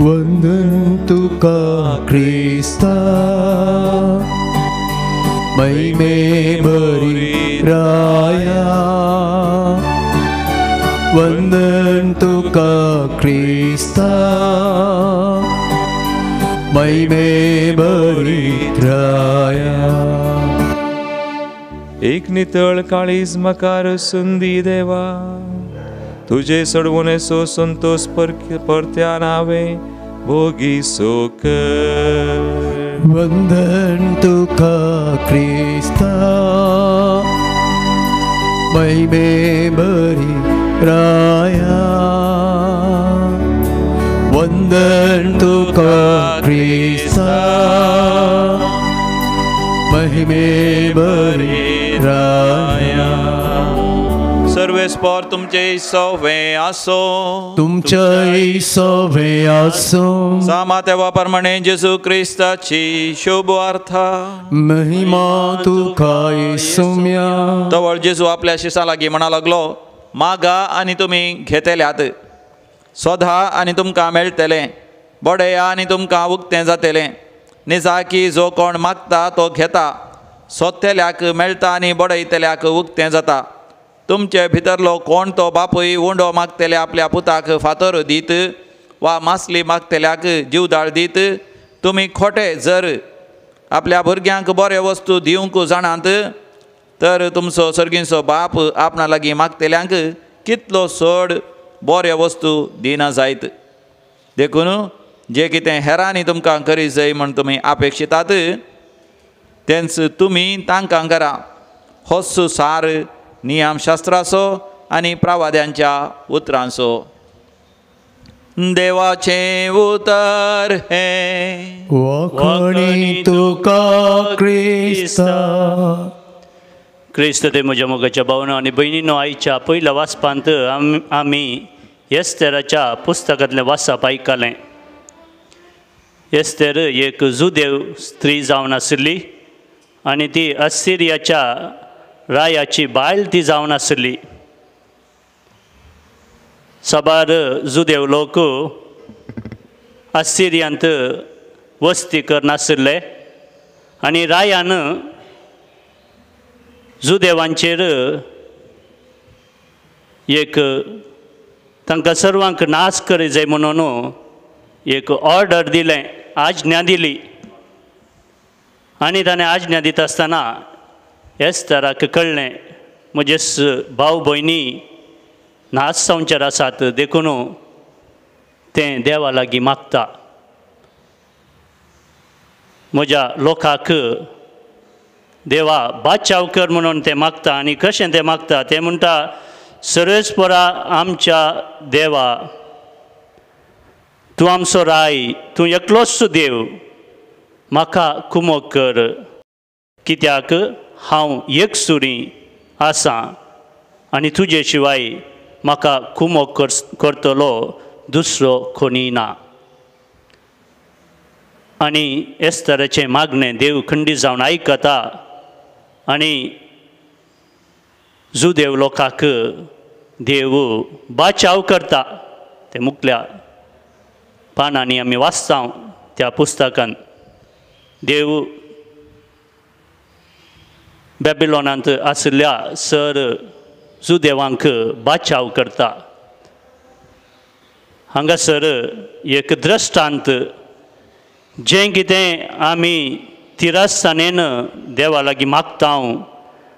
S1: वंदन तुका क्रिस्ता. महिमे बरी राया. वंदन तुका क्रिस्ता महिमे बरी राया
S4: एक नितळ काळीज म्हाका संदी देवा तुजे सोडवणे सो संतोष पर परत्या नावे भोगी सोक
S1: वंदन तुका क्रिस्ता महिमे बरी राया वंदन तुका क्रिस्ता महिमे बरी राया
S2: सर्वेस्पर तुमचे सवे आसो
S1: तुमच्या सवे आसो
S2: सामा तेव्हा प्रमाणे जेजू क्रिस्ताची शुभ वार्ता
S1: महिमा तुका येसुम्या
S2: तवळ जेजू आपल्या शिसा लागीं म्हणा लागलो मागा आनी तुमी घेतल्यात. सोदा आनी तुमकां मेळटलें बडया आनी तुमकां उक्तें जातलें. निजा की जो कोण मागता तो घेता सोदतेल्याक मेळटा आनी बडयतल्याक उक्तें जाता. तुमचे भितरलो कोण तो बापूय उंडो मागतल्या आपल्या पुताक फातर दीत वा मासली मागतल्याक जीवदाळ दीत. तुमी खोटे जर आपल्या भुरग्यांक बरे वस्तू दिवंक जाणात तर तुमचो सर्गींचो बाप आपणा लागीं मागतल्यांक कितलो चड बऱ्यो वस्तू दिना जायत। देखून जे कितें हेरांनी तुमकां करी जाय म्हण तुमी अपेक्षितात तेंच तुमी तांकां करा होच सार नियमशास्त्राचो आनी प्रवाद्यांच्या उतरांचो देवाचें उतर हे।
S1: वखणी तुका क्रिस्ता।
S3: क्रिस्त ते म्हज्या मोगाच्या भावना आनी भयणीनो आईच्या पयल्या वाचपांत आमी येस्तेराच्या पुस्तकांतलें वाचप आयकलें येस्तेर एक जुदेव स्त्री जावन आशिल्ली आनी ती असिरियाच्या रायाची बायल ती जावन आशिल्ली सबार जुदेव लोक असिरियांत वस्ती करनाशिल्ले आनी रायान जुदेवांचेर एक तांकां सर्वांक नाश करी जाय म्हणून एक ऑर्डर दिलें आज्ञा दिली आनी ताणें आज्ञा दिता आसतना एस्ताराक कळ्ळें म्हजे स भाव भयणी नाच संवचार आसात देखून तें देवा लागीं मागता म्हज्या लोकाक देवा बादशाव कर म्हणून ते मागता आनी कशें ते मागता ते म्हणटा सर्वेस्परा आमच्या देवा तूं आमचो राय तूं एकलोच देव म्हाका कुमो कर. कित्याक? हांव एक सुरी आसां आनी तुजे शिवाय म्हाका कुमो कर करतलो दुसरो कोणी ना. आनी एस्तराचें तरेचें मागणें देव खंडी जावन आयकता आनी जुदेव लोकांक देव बाचाव करता ते मुखल्या पानांनी आमी वाचता त्या पुस्तकान. देव बॅबिलॉनांत आशिल्ल्या सर जुदेवांक बाचाव करता हांगासर एक द्रश्टांत जें कितें आमी तिरास्तानेन देवा लागीं मागता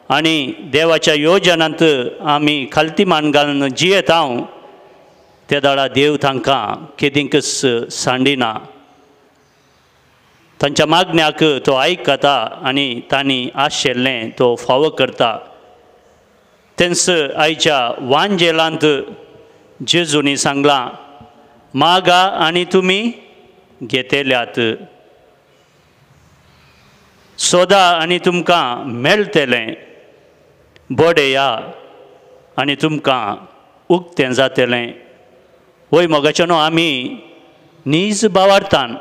S3: आणि देवाच्या योजनांत आमी खालती मान घालून जियेत हांव त्या दाडा देव तांकां केदींकच सांडिना. तांच्या मागण्याक तो आयकता आनी तांणी आशिल्लें तो फावो करता. तेंच आयच्या वांजेलांत जेजूनी सांगलां मागा आनी तुमी घेतेल्यात. सोदा आनी तुमकां मेळटलें बडया आनी तुमकां उक्तें जातलें वय मोगाच्यानो आमी नीज बावार्थान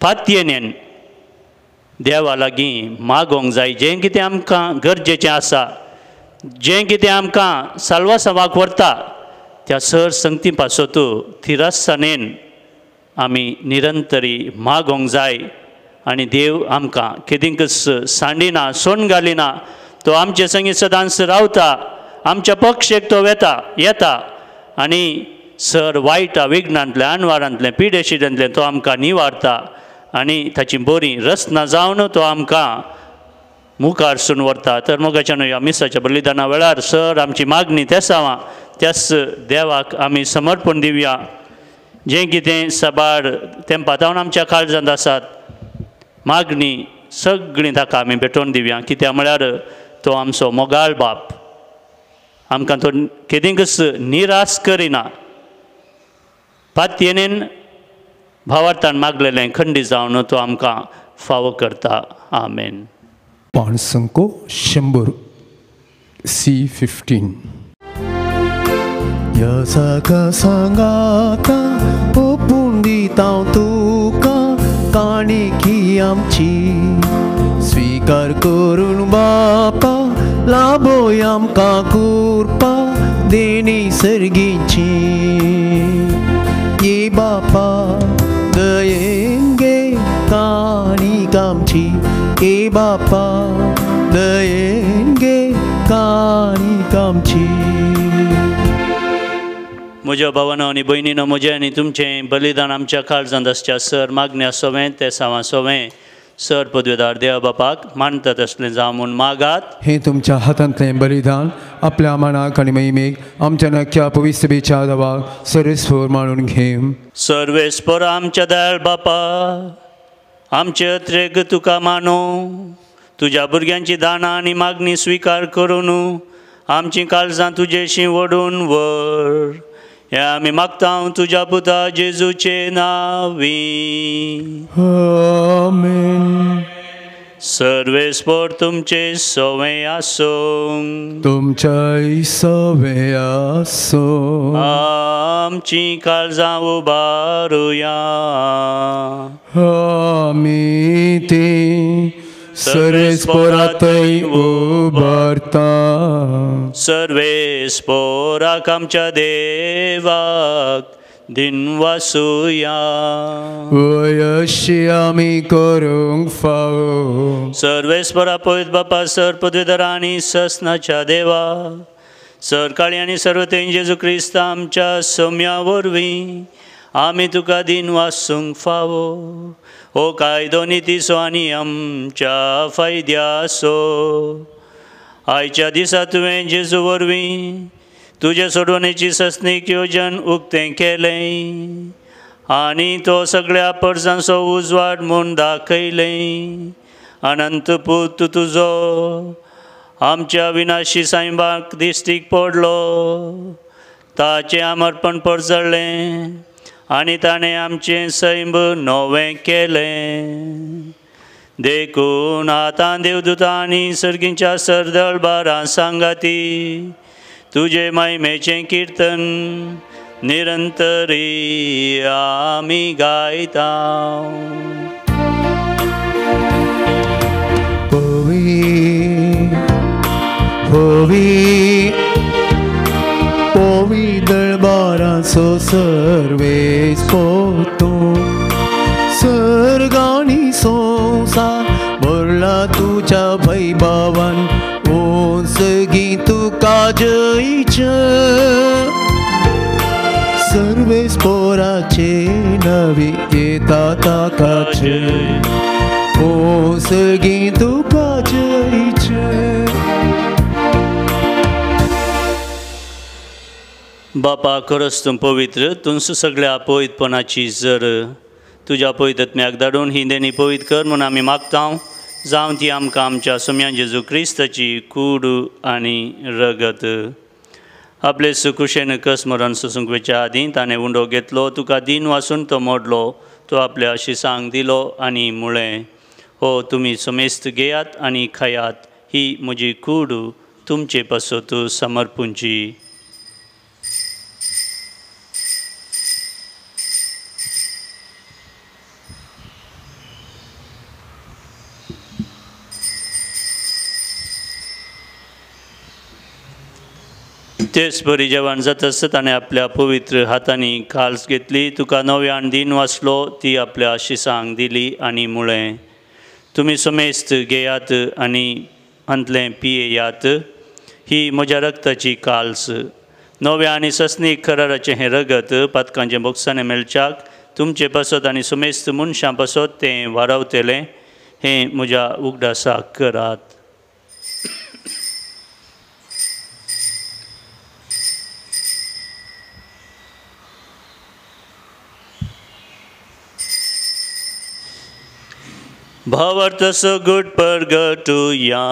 S3: पातयेनेन देवा लागीं मागोंक जाय जें कितें आमकां गरजेचें आसा जें कितें आमकां साल्वासावाक व्हरता त्या सर संगती पासोतू तिरासानेन आमी निरंतरी मागोंक जाय आनी देव आमकां. केदींकच सांडिना सोन घालिना तो आमचे संगी सदांच रावता. आमच्या पक्षेक तो वेता येता. आनी सर वायटा विघ्नांतले अनवारांतले पिडेशिडांतले तो आमकां निवारता. आनी ताची बरी रचना जावन तो आमकां मुखार सून व्हरता. तर मोगाच्यान ह्या मिसाच्या बलिदाना वेळार सर आमची मागणी तेसावां. त्याच देवाक आमी समर्पण दिवया. जें कितें सबाड तेंपात आमच्या काळजांत आसात मागणी सगळीं ताका आमी भेटोवन दिवया. कित्या म्हळ्यार तो आमचो मोगाळ बाप. आमकां तो केदींकच निराश करिना. पातयेनेन भावार्थान मागलेलें खंडी जावन तो आमकां फावो करता. आमेन.
S1: पाणसंको शंबर सी फिफ्टीन. ह्या जागा सांगाता ओपून दिता तुका काणिकी आमची. स्वीकार करून बापा लाबोय आमकां कुरपा देणी सर्गीची. ये बापा दयेन गे काणीक आमची. ए बापा दयेन गे काणीक आमची.
S3: म्हज्या भावानो आनी भयणीनो म्हजें आनी तुमचें बलिदान आमच्या काळजांत आसच्या सर मागण्या सोवें ते सावा सोवें सर पदवेदार देवा बापाक मानता तसलें जावं म्हूण मागात.
S1: हे तुमच्या हातांतलें बलिदान आपल्या मनाक आनी महिमेक आमच्या नख्या पवित्र बेच्या दवाक सरस्वर मानून घेम.
S3: सर्वेस्पर आमच्या दयाळ बापा आमचे अत्रेक तुका मानो. तुज्या भुरग्यांची दानां आनी मागणी स्विकार करून. आमची काळजां तुजेशी ओडून व्हर हें आमी मागता तुज्या पुता जेजूचे नांवी.
S1: आमेन.
S3: सर्वेस्पर तुमचे सोवें आसूं
S1: तुमच्या सवे आसो
S3: आमची काळजां उबारुया
S1: आमी ती सर्वेस्पोरातय उबारता
S3: सर्वेस्पोराक आमच्या देवाक दिनवासुया
S1: वयशी आमी करूंक फावो.
S3: सर्वेस्परा पळयत बापा सर पदवीधरा आनी ससनाच्या देवा. सरकाळी आनी सर्वतेन जेजू क्रिस्त आमच्या सौम्या वरवीं आमी तुका दिन वासूंक फावो. हो कायदो निती आनी आमच्या फायद्यासो. आयच्या दिसा तुवें जेजू वरवीं तुजे सोडवणेची सस्नीक योजन उक्तें केलें. आनी तो सगळ्या परजांचो उजवाड म्हूण दाखयलें. अनंत पूत तुजो आमच्या विनाशी सायबाक दिश्टीक पडलो. ताचें आमर्पण परजळ्ळें आनी ताणें आमचें सैम नवे केलें. देखून आतां देवदूतां आनी सर्गींच्या सरदळ बारा सांगाती तुझे महिमेचे कीर्तन निरंतरी आमी गायता.
S1: Povi, povi, दळबाराचो सर्वेस पोतो सर्गानी संसार भरला तुझ्या वैभवान ओ सगी तुका जयच सर्वेस पोराचे नवी येता ताकाचे ओ सगी
S3: बापा खरंच तूं पवित्र. तुंस सगळ्या पवित्रपणाची जर तुज्या पवित्रत्म्याक धाडून ही देणी पवित कर म्हूण आमी मागता जावं ती आमकां आमच्या सोम्यान जेजू क्रिस्ताची कूड आनी रगत. आपले सुखुशेन कस मरण सुसूंकवेच्या आदीं ताणें उंडो घेतलो. तुका दिन वासून तो मोडलो. तो आपल्या शिसांक दिलो आनी मुळें हो तुमी समेस्त घेयात आनी खायात. ही म्हजी कूड तुमचे पासत समर्पूंची. तेच जेवण जात आसता ताणें आपल्या पवित्र हातांनी काल्स घेतली. तुका नव्यान दिन वाचलो ती आपल्या शिसांक दिली आनी मुळें. तुमी समेस्त घेयात आनी अंतलें पियेयात ही म्हज्या रक्ताची काल्स नव्या आनी सस्नीक कराराचें हें रगत पातकांचे बोक्साने मेलच्याक तुमचे पासत आनी समेस्त मनशां पासत तें वारवतलें. हें म्हज्या उगडासाक करात. भवर्त सो गुड
S1: पर गटु या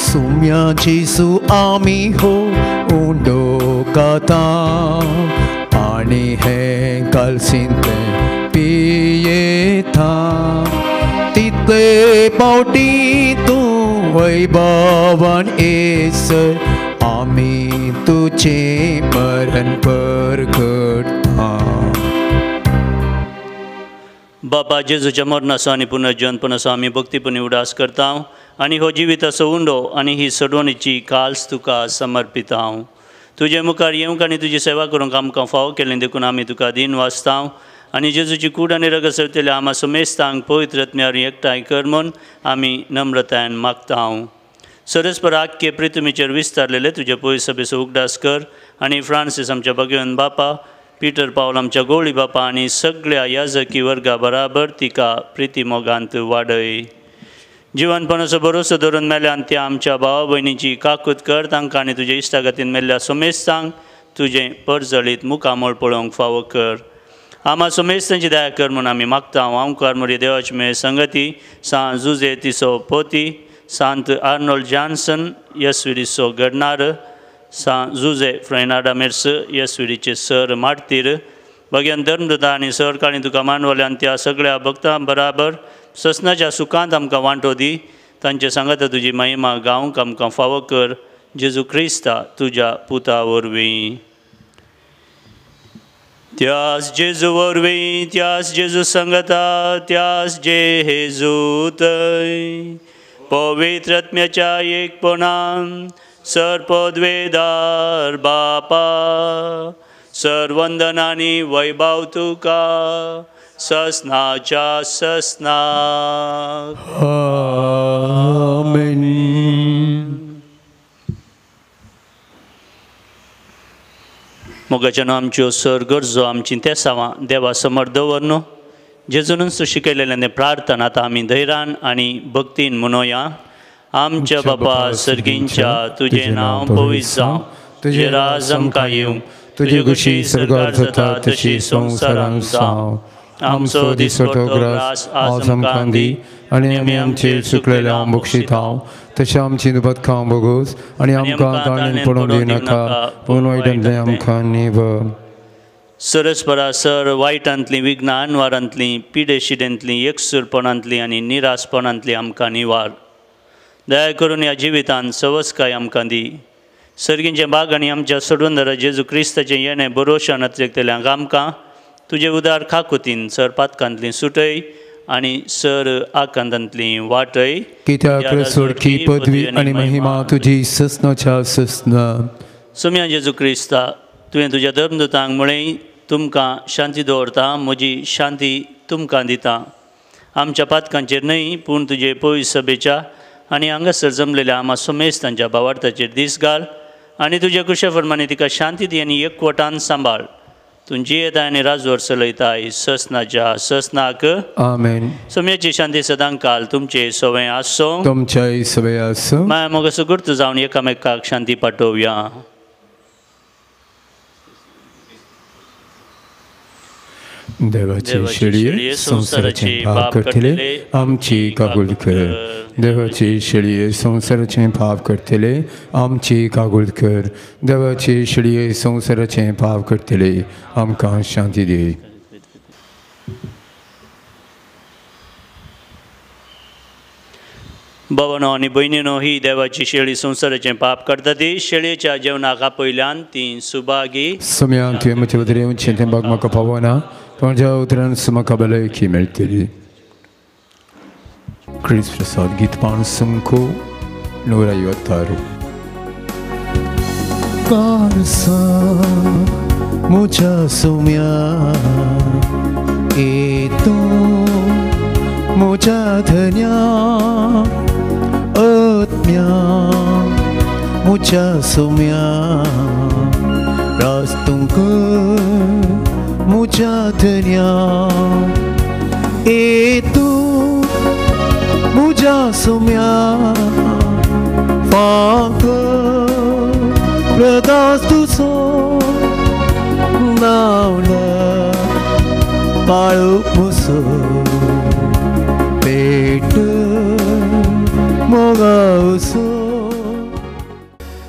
S1: सुम्या जेसु आमी हो उंडो कता। पानी है, कल सिंते पिए था। तिते पावटी तू वही बावन एसर आम्ही तुझे मरण परगटता
S3: बाबा जेजूच्या मरणाचो आनी पुनर्जन्मपणाचो आमी भक्तीपणी उडास करता. आनी हो जिवीत असो उंडो आनी ही सडवणीची काल्स तुका समर्पिता तुजे मुखार येवंक आनी तुजी सेवा करूंक आमकां फाव केलें देखून आमी तुका दिन वाचता आनी जेजूची कूड आनी रगत सरतले आमा समेस्तांक पवित्रत्म्यार एकठांय कर म्हूण आमी नम्रतायेन मागता सरस्पर आख्खे पृथ्वीचेर विस्तारलेले तुजे पयस सभेचो उगडास कर। आनी फ्रांसीस आमच्या भगवन बापा पिटर पावल आमच्या गोळी बापा आनी सगळ्या याजकी वर्गा बराबर तिका प्रिती मोगांत वाडय जिवनपणाचो भरोसो धरून मेल्यान त्या आमच्या भावा भयणीची काकूत कर तांकां आनी तुज्या इश्टागतीन मेल्ल्या सोमेस्तांक तुजें परजळीत मुखामोळ पळोवंक फावो कर। आमा सोमेस्तांची दया कर म्हूण आमी मागता हांव कर म्हरी देवाची मे संगती सां जुजे तिसो पोती। सांत आर्नोल्ड जॉन्सन यस्विरीसो घडणार सांत जुजे फ्रेनाडा मेर्स यस्विरीचे सर मारतीर भगवान धर्मदता आनी सरकाळी तुका मानवल्यान त्या सगळ्या भक्तां बराबर ससनाच्या सुखांत आमकां वांटो दी तांचे सांगात तुजी महिमा गावंक आमकां फावो कर जेजू क्रिस्ता तुज्या पुता वरवीं त्यास जेजू वरवीं त्यास जेजू सांगता त्यास जे हेजू तय पवित्रत्म्याच्या एकपणान सरपदवेदार बापा सर्वंदनानी वैभव तुका ससनाच्या ससना.
S1: आमेन.
S3: मोगाच्यान आमच्यो सर गरजो आमची ते सावां देवा समोर दवर न्हू जेजूनच शिकयलेल्याने प्रार्थना आतां आमी धैर्यान आनी भक्तीन मनोया. आमच्या बापा सर्गींच्या तुजें नांव पवित्र जावं तुजें राज आमकां येवं तुजे कुशी सरकार जाता तशी संवसारांत जावं आमचो दिसपडटो ग्रास आज आमकां दी
S1: आनी आमी आमचे चुकलेल्या बक्षितांव तशें आमची दुबतकां बगूस आनी आमकां ताणें पडूंक दिनाका पूण वायटांतलें आमकां निव
S3: सरस्परा सर वायटांतलीं विघ्नां अनवारांतलीं पिडेशिडेंतलीं एकसुरपणांतलीं आनी निरासपणांतलीं आमकां निवार. दया करून ह्या जिवितांत सवस्काय आमकां दी. सर्गींचे बाग आनी आमच्या सोडून जेजू क्रिस्ताचें येणें बरोवशान अत्रेकतल्यांक आमकां. तुजे उदार खाकुतीन सर पातकांतलीं सुटय आनी सर आकांतांतलीं वाटय.
S1: कित्याक सोडकी पदवी आनी महिमा तुजी ससनाच्या ससना
S3: सोम्या जेजू क्रिस्ता तुवें तुज्या धर्मदुतांक म्हळें तुमकां शांती दवरता म्हजी शांती तुमकां दिता. आमच्या पातकांचेर न्हय पूण तुजे पयस सभेच्या आनी हांगासर जमलेल्या आमा सोमेस्तांच्या भावार्थाचेर दीस घाल आनी तुज्या कुशा प्रमाणे तिका शांती दी आनी एकवटान सांबाळ तूं जियेताय आनी राजवर चलयताय ससनाच्या ससनाक.
S1: Amen.
S3: सोम्याची शांती सदां काल तुमचे सवय आसो
S1: तुमच्याही सवय असो
S3: माया मग सुगुर्त जावन एकामेकाक शांती पाठोवया.
S1: देवाचे शिळये संसाराचे पाप करतले आमची कागुल कर. देवाचे शिळये संसाराचे पाप करतले आमची कागुल कर. देवाचे शिळये संसाराचे पाप करतले आमकां शांती दे.
S3: भवनो आनी भयणीनो ही देवाची शेळी संसाराचें पाप करता ती शेळयेच्या जेवणाक आपयल्यान ती सुभागी
S1: समयान तुवें म्हजे उंचे तें बाग म्हाका पावना. Пожалуйста, Самакабале Кимельтери. Крис Прасад Гитпан Сумко, Нура Йотару. Карса Муча Сумья
S5: Ито Муча Теня Отмя Муча Сумья Растунка mucha tenía y tú mucha somia fanco redas tu sol naula paru puso peito mogao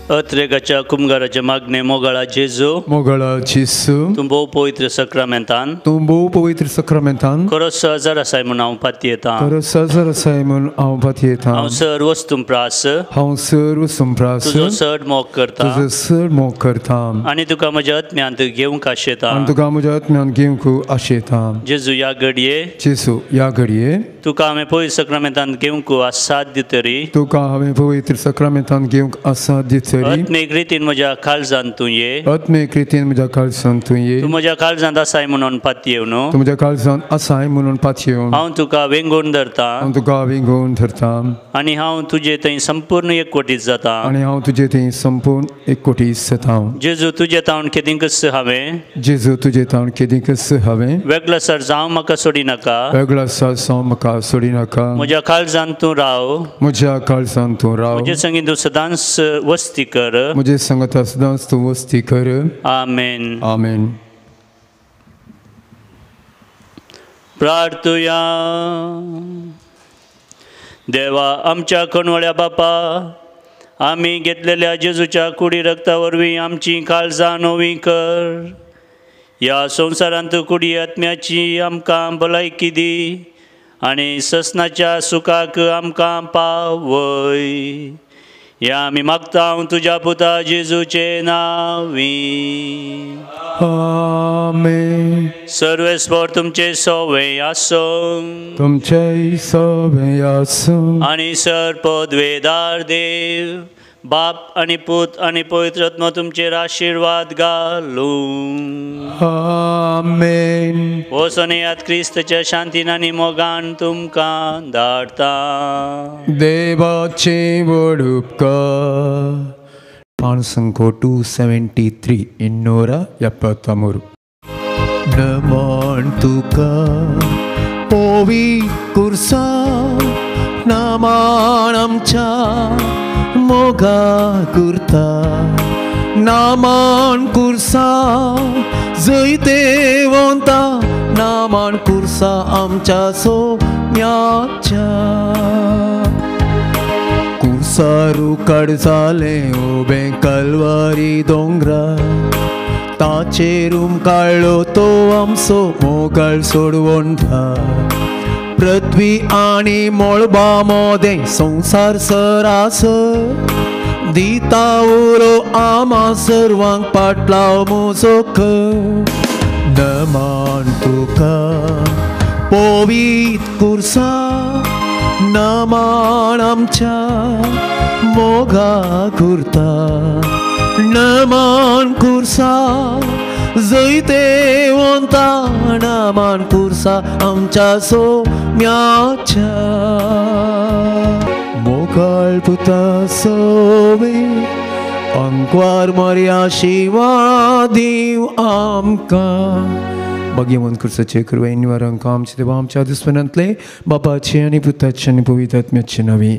S5: uso
S3: अत्रेगाच्या कुमगाराच्या मागणे मोगाळा जेजू
S1: मोगळा चिसू
S3: तूं भोव पवित्र सक्रामेंतान
S1: तूं भोव पवित्र सक्रामेंतान
S3: खरो सहजार आसाय म्हूण हांव पाती येता
S1: तर सजर आसाय म्हूण हांव पाती येता
S3: हांव सर वस्तूम प्रास।
S1: हांव सर्व संप्रास
S3: तुजो चड मोग करता।
S1: चड मोग करता
S3: आनी तुका म्हज्या आत्म्यांत घेवंक आशेता
S1: आनी तुका म्हज्या आत्म्यान घेवंक आशेता
S3: जेजू ह्या घडये।
S1: जेसू ह्या घडये।
S3: तुका हांवें पयलीं सक्रामेंतान घेवंक आसाद दितरी
S1: तुका हांवें पवित्र सक्रामेंतान घेवंक आसा दितरी
S3: आत्मीक रितीन म्हज्या काळजांत तूं ये.
S1: आत्मेक रितीन म्हज्या काळजांत तूं ये.
S3: तूं म्हज्या काळजांत आसाय म्हणून पाती येव न्हू
S1: तूं म्हज्या काळजांत आसाय म्हणून पातयेवन.
S3: हांव तुका वेंगोवन धरता
S1: हांव तुका विंगोवन धरता
S3: आनी हांव तुजे थंय संपूर्ण एकवटीत जाता
S1: आनी हांव तुजे थंय संपूर्ण एक कोटी जाता
S3: जेजू तुजे तावन केदींकच हांवें?
S1: जेजू तुजे ताण केदीकच हांवें?
S3: वेगळो सर जावं म्हाका सोडी नाका.
S1: वेगळा सासो म्हाका सोडी नाका
S3: म्हज्या काळजांत तूं राव
S1: म्हज्या काळजांत तूं राव
S3: म्हजे संगीत तूं सदांच वस्ती कर
S1: म्हजे संगता सदांच तूं वस्ती कर
S3: आमेन
S1: आमेन
S3: प्रार्थुया देवा आमच्या कणवळ्या बापा आमी घेतलेल्या जेजूच्या कुडी रक्ता वरवीं आमची काळजां नवी कर ह्या संवसारांत कुडी आत्म्याची आमकां भलायकी दी आनी ससनाच्या सुखाक आमकां पावय. या आमी मागता हांव तुज्या पुता जेजूचे नांवी.
S1: आमेन.
S3: सर्वेस्वर तुमचे सवय आसो.
S1: तुमचे सवे आसूं.
S3: आणि सर पदवेदार देव. बाप आणि पूत आणि पवित्रत्म तुमचेर आशीर्वाद घालू
S1: आमेन
S3: हो सनेयात क्रिस्तच्या शांतीन आनी मोगान तुमकां धाडटा
S1: देवाचे व्हड उपकार पाण संको टू सेवेंटी थ्री ಇನ್ನೂರ ಎಪ್ಪತ್ತ
S5: Naman tuka Owi kursa Naman amcha Moga kurta Naman kursa Zayte wonta Naman kursa amcha so Myacha कुसारू कडसाले उबे कलवारी दोंगरा ताचेरूम काळो तो आमचो मोगाळ सोडवून पृथ्वी आणि मोळबा मोदे संसार सरास. दिता उरो आमा सर्वांक पाटलाव मोजोक नमान तुका पोवीत कुर्सा. नमान आमच्या मोगा कुर्ता. नमान कुर्सा. जैते वंता मानपुरसा कुर्सा आमच्या सोम्याच्या मोकाळ पुता सोवे
S1: अंकवार मर्या शिवा देव आमकां. भाग्यवन करसाचे करवे निवार अंक आमचे देवा आमच्या दुस्मनांतले बापाचे आनी पुताचे आणि पवित्रात्म्याचे नवी